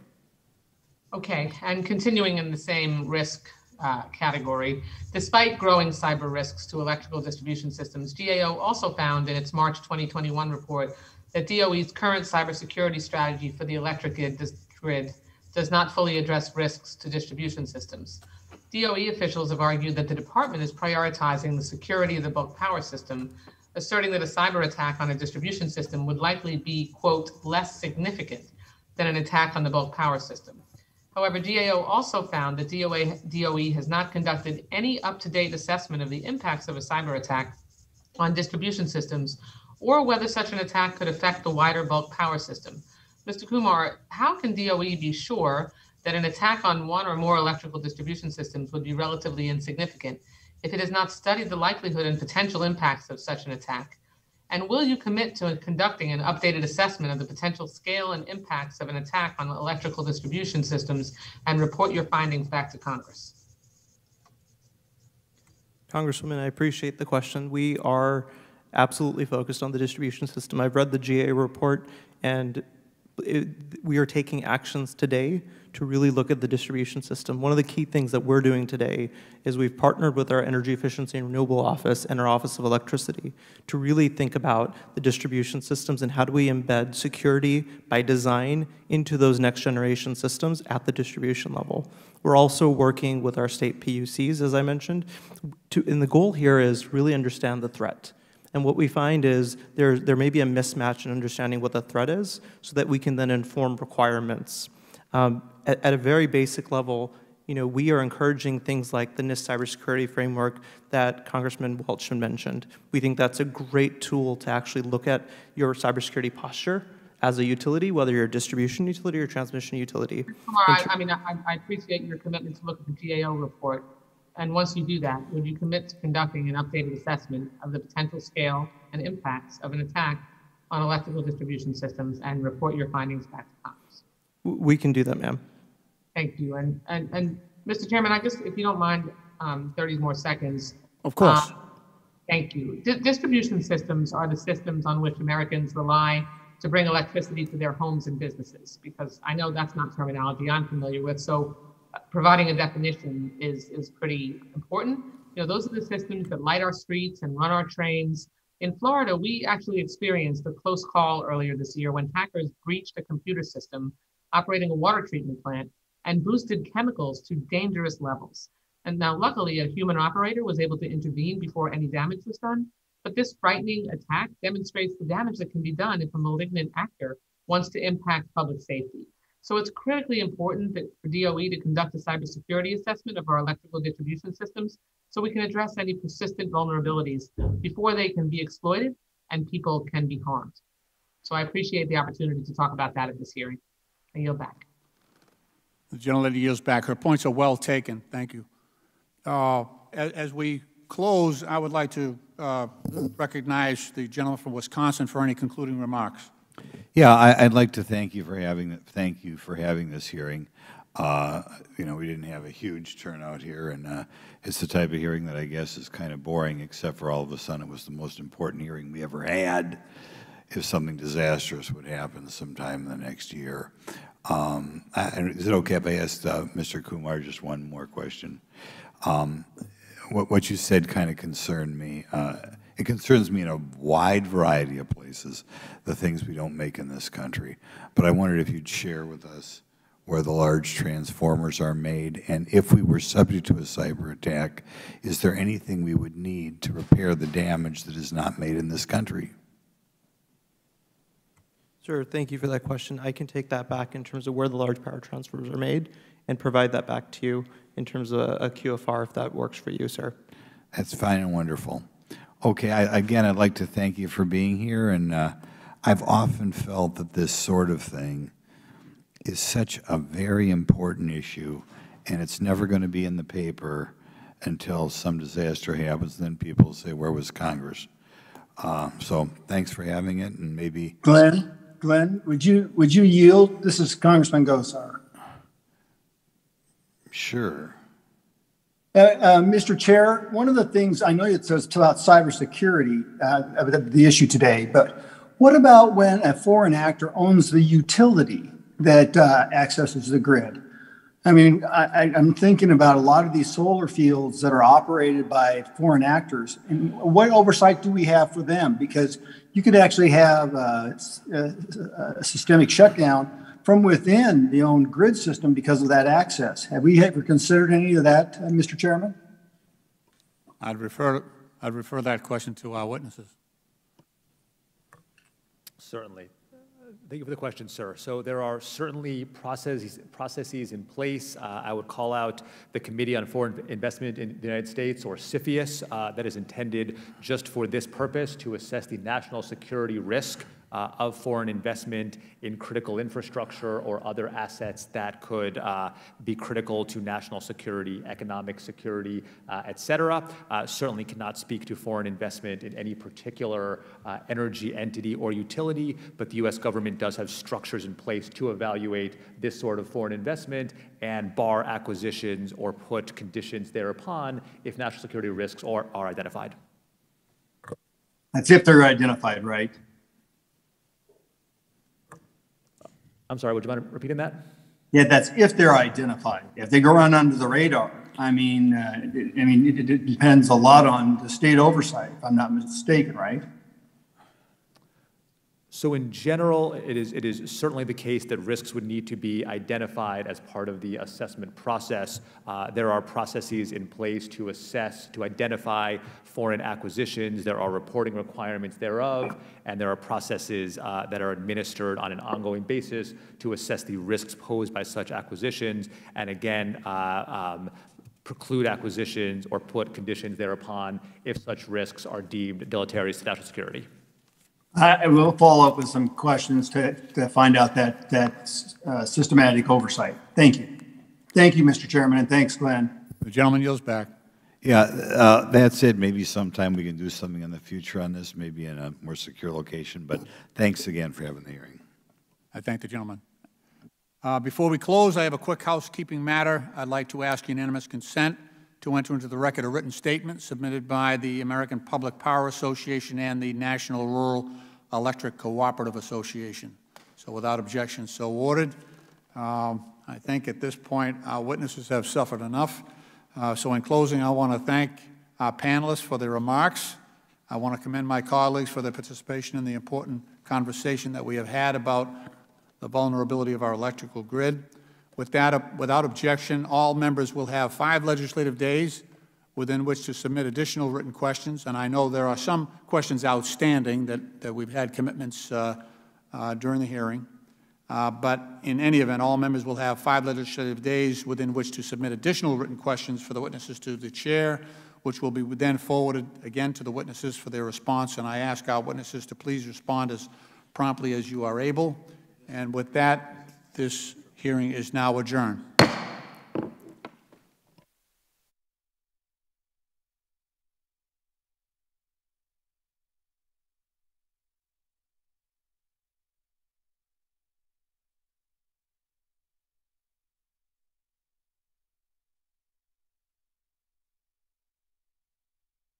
Okay, and continuing in the same risk uh, category, despite growing cyber risks to electrical distribution systems, GAO also found in its March 2021 report that DOE's current cybersecurity strategy for the electric grid does not fully address risks to distribution systems. DOE officials have argued that the department is prioritizing the security of the bulk power system, asserting that a cyber attack on a distribution system would likely be, quote, less significant than an attack on the bulk power system. However, GAO also found that DOA, DOE has not conducted any up to date assessment of the impacts of a cyber attack on distribution systems or whether such an attack could affect the wider bulk power system. Mr. Kumar, how can DOE be sure that an attack on one or more electrical distribution systems would be relatively insignificant if it has not studied the likelihood and potential impacts of such an attack? And will you commit to conducting an updated assessment of the potential scale and impacts of an attack on electrical distribution systems and report your findings back to Congress?
Congresswoman, I appreciate the question. We are absolutely focused on the distribution system. I've read the GA report, and it, we are taking actions today to really look at the distribution system. One of the key things that we're doing today is we've partnered with our Energy Efficiency and Renewable Office and our Office of Electricity to really think about the distribution systems and how do we embed security by design into those next generation systems at the distribution level. We're also working with our state PUCs, as I mentioned, to, and the goal here is really understand the threat. And what we find is there, there may be a mismatch in understanding what the threat is so that we can then inform requirements. Um, at, at, a very basic level, you know, we are encouraging things like the NIST cybersecurity framework that Congressman Welch mentioned. We think that's a great tool to actually look at your cybersecurity posture as a utility, whether you're a distribution utility or transmission utility.
I, I mean, I, I, appreciate your commitment to look at the GAO report. And once you do that, would you commit to conducting an updated assessment of the potential scale and impacts of an attack on electrical distribution systems and report your findings back to Congress?
We can do that, ma'am.
Thank you. And, and, and Mr. Chairman, I guess if you don't mind um, 30 more seconds.
Of course. Uh,
thank you. D distribution systems are the systems on which Americans rely to bring electricity to their homes and businesses, because I know that's not terminology I'm familiar with. So providing a definition is, is pretty important. You know, those are the systems that light our streets and run our trains. In Florida, we actually experienced a close call earlier this year when hackers breached a computer system operating a water treatment plant and boosted chemicals to dangerous levels. And now, luckily, a human operator was able to intervene before any damage was done. But this frightening attack demonstrates the damage that can be done if a malignant actor wants to impact public safety. So it's critically important that for DOE to conduct a cybersecurity assessment of our electrical distribution systems so we can address any persistent vulnerabilities before they can be exploited and people can be harmed. So I appreciate the opportunity to talk about that at this hearing. I yield back.
The gentlelady yields back. Her points are well taken. Thank you. Uh, as, as we close, I would like to uh, recognize the gentleman from Wisconsin for any concluding remarks.
Yeah, I, would like to thank you for having thank you for having this hearing. Uh, you know, we didn't have a huge turnout here, and uh, it's the type of hearing that I guess is kind of boring, except for all of a sudden it was the most important hearing we ever had. If something disastrous would happen sometime in the next year, um, I, is it okay if I ask uh, Mr. Kumar just one more question? Um, what, what you said kind of concerned me. It concerns me in a wide variety of places, the things we don't make in this country. But I wondered if you'd share with us where the large transformers are made, and if we were subject to a cyber attack, is there anything we would need to repair the damage that is not made in this country?
Sure, thank you for that question. I can take that back in terms of where the large power transformers are made and provide that back to you in terms of a, QFR if that works for you, sir.
That's fine and wonderful. Okay, I, again, I'd like to thank you for being here, and uh, I've often felt that this sort of thing is such a very important issue, and it's never going to be in the paper until some disaster happens. Then people say, where was Congress? Uh, so thanks for having it, and maybe—
Glenn, Glenn, would you, would you yield? This is Congressman Gosar.
Sure.
Uh, uh, Mr. Chair, one of the things I know it's, about cybersecurity, uh, the, the issue today, but what about when a foreign actor owns the utility that uh, accesses the grid? I mean, I, am thinking about a lot of these solar fields that are operated by foreign actors. And what oversight do we have for them? Because you could actually have a, a, a systemic shutdown from within the own grid system because of that access. Have we ever considered any of that, uh, Mr. Chairman?
I'd refer, I'd refer that question to our witnesses.
Certainly. Thank you for the question, sir. So there are certainly processes, processes in place. Uh, I would call out the Committee on Foreign Investment in the United States, or CFIUS, uh, that is intended just for this purpose to assess the national security risk uh, of foreign investment in critical infrastructure or other assets that could uh, be critical to national security, economic security, uh, et cetera. Uh, certainly cannot speak to foreign investment in any particular uh, energy entity or utility, but the U.S. government does have structures in place to evaluate this sort of foreign investment and bar acquisitions or put conditions thereupon if national security risks are, are identified.
That's if they're identified, right?
I'm sorry, would you mind repeating that?
Yeah, that's if they're identified. If they go run under the radar, I mean, uh, I mean, it, it depends a lot on the state oversight, if I'm not mistaken, right?
So in general, it is, it is certainly the case that risks would need to be identified as part of the assessment process. Uh, there are processes in place to assess, to identify foreign acquisitions. There are reporting requirements thereof, and there are processes uh, that are administered on an ongoing basis to assess the risks posed by such acquisitions. And again, uh, um, preclude acquisitions or put conditions thereupon if such risks are deemed deleterious to national security.
I will follow up with some questions to, to find out that, that uh, systematic oversight. Thank you. Thank you, Mr. Chairman, and thanks, Glenn.
The gentleman yields back.
Yeah, uh, that said, maybe sometime we can do something in the future on this, maybe in a more secure location, but thanks again for having the hearing.
I thank the gentleman. Uh, Before we close, I have a quick housekeeping matter. I'd like to ask unanimous consent to enter into the record a written statement submitted by the American Public Power Association and the National Rural Electric Cooperative Association. So without objection, so ordered. Um, I think at this point, our witnesses have suffered enough. Uh, So in closing, I want to thank our panelists for their remarks. I want to commend my colleagues for their participation in the important conversation that we have had about the vulnerability of our electrical grid. With that, without objection, all members will have five legislative days within which to submit additional written questions, and I know there are some questions outstanding that, that we've had commitments uh, uh, during the hearing. Uh, but in any event, all members will have five legislative days within which to submit additional written questions for the witnesses to the chair, which will be then forwarded again to the witnesses for their response. And I ask our witnesses to please respond as promptly as you are able. And with that, this hearing is now adjourned.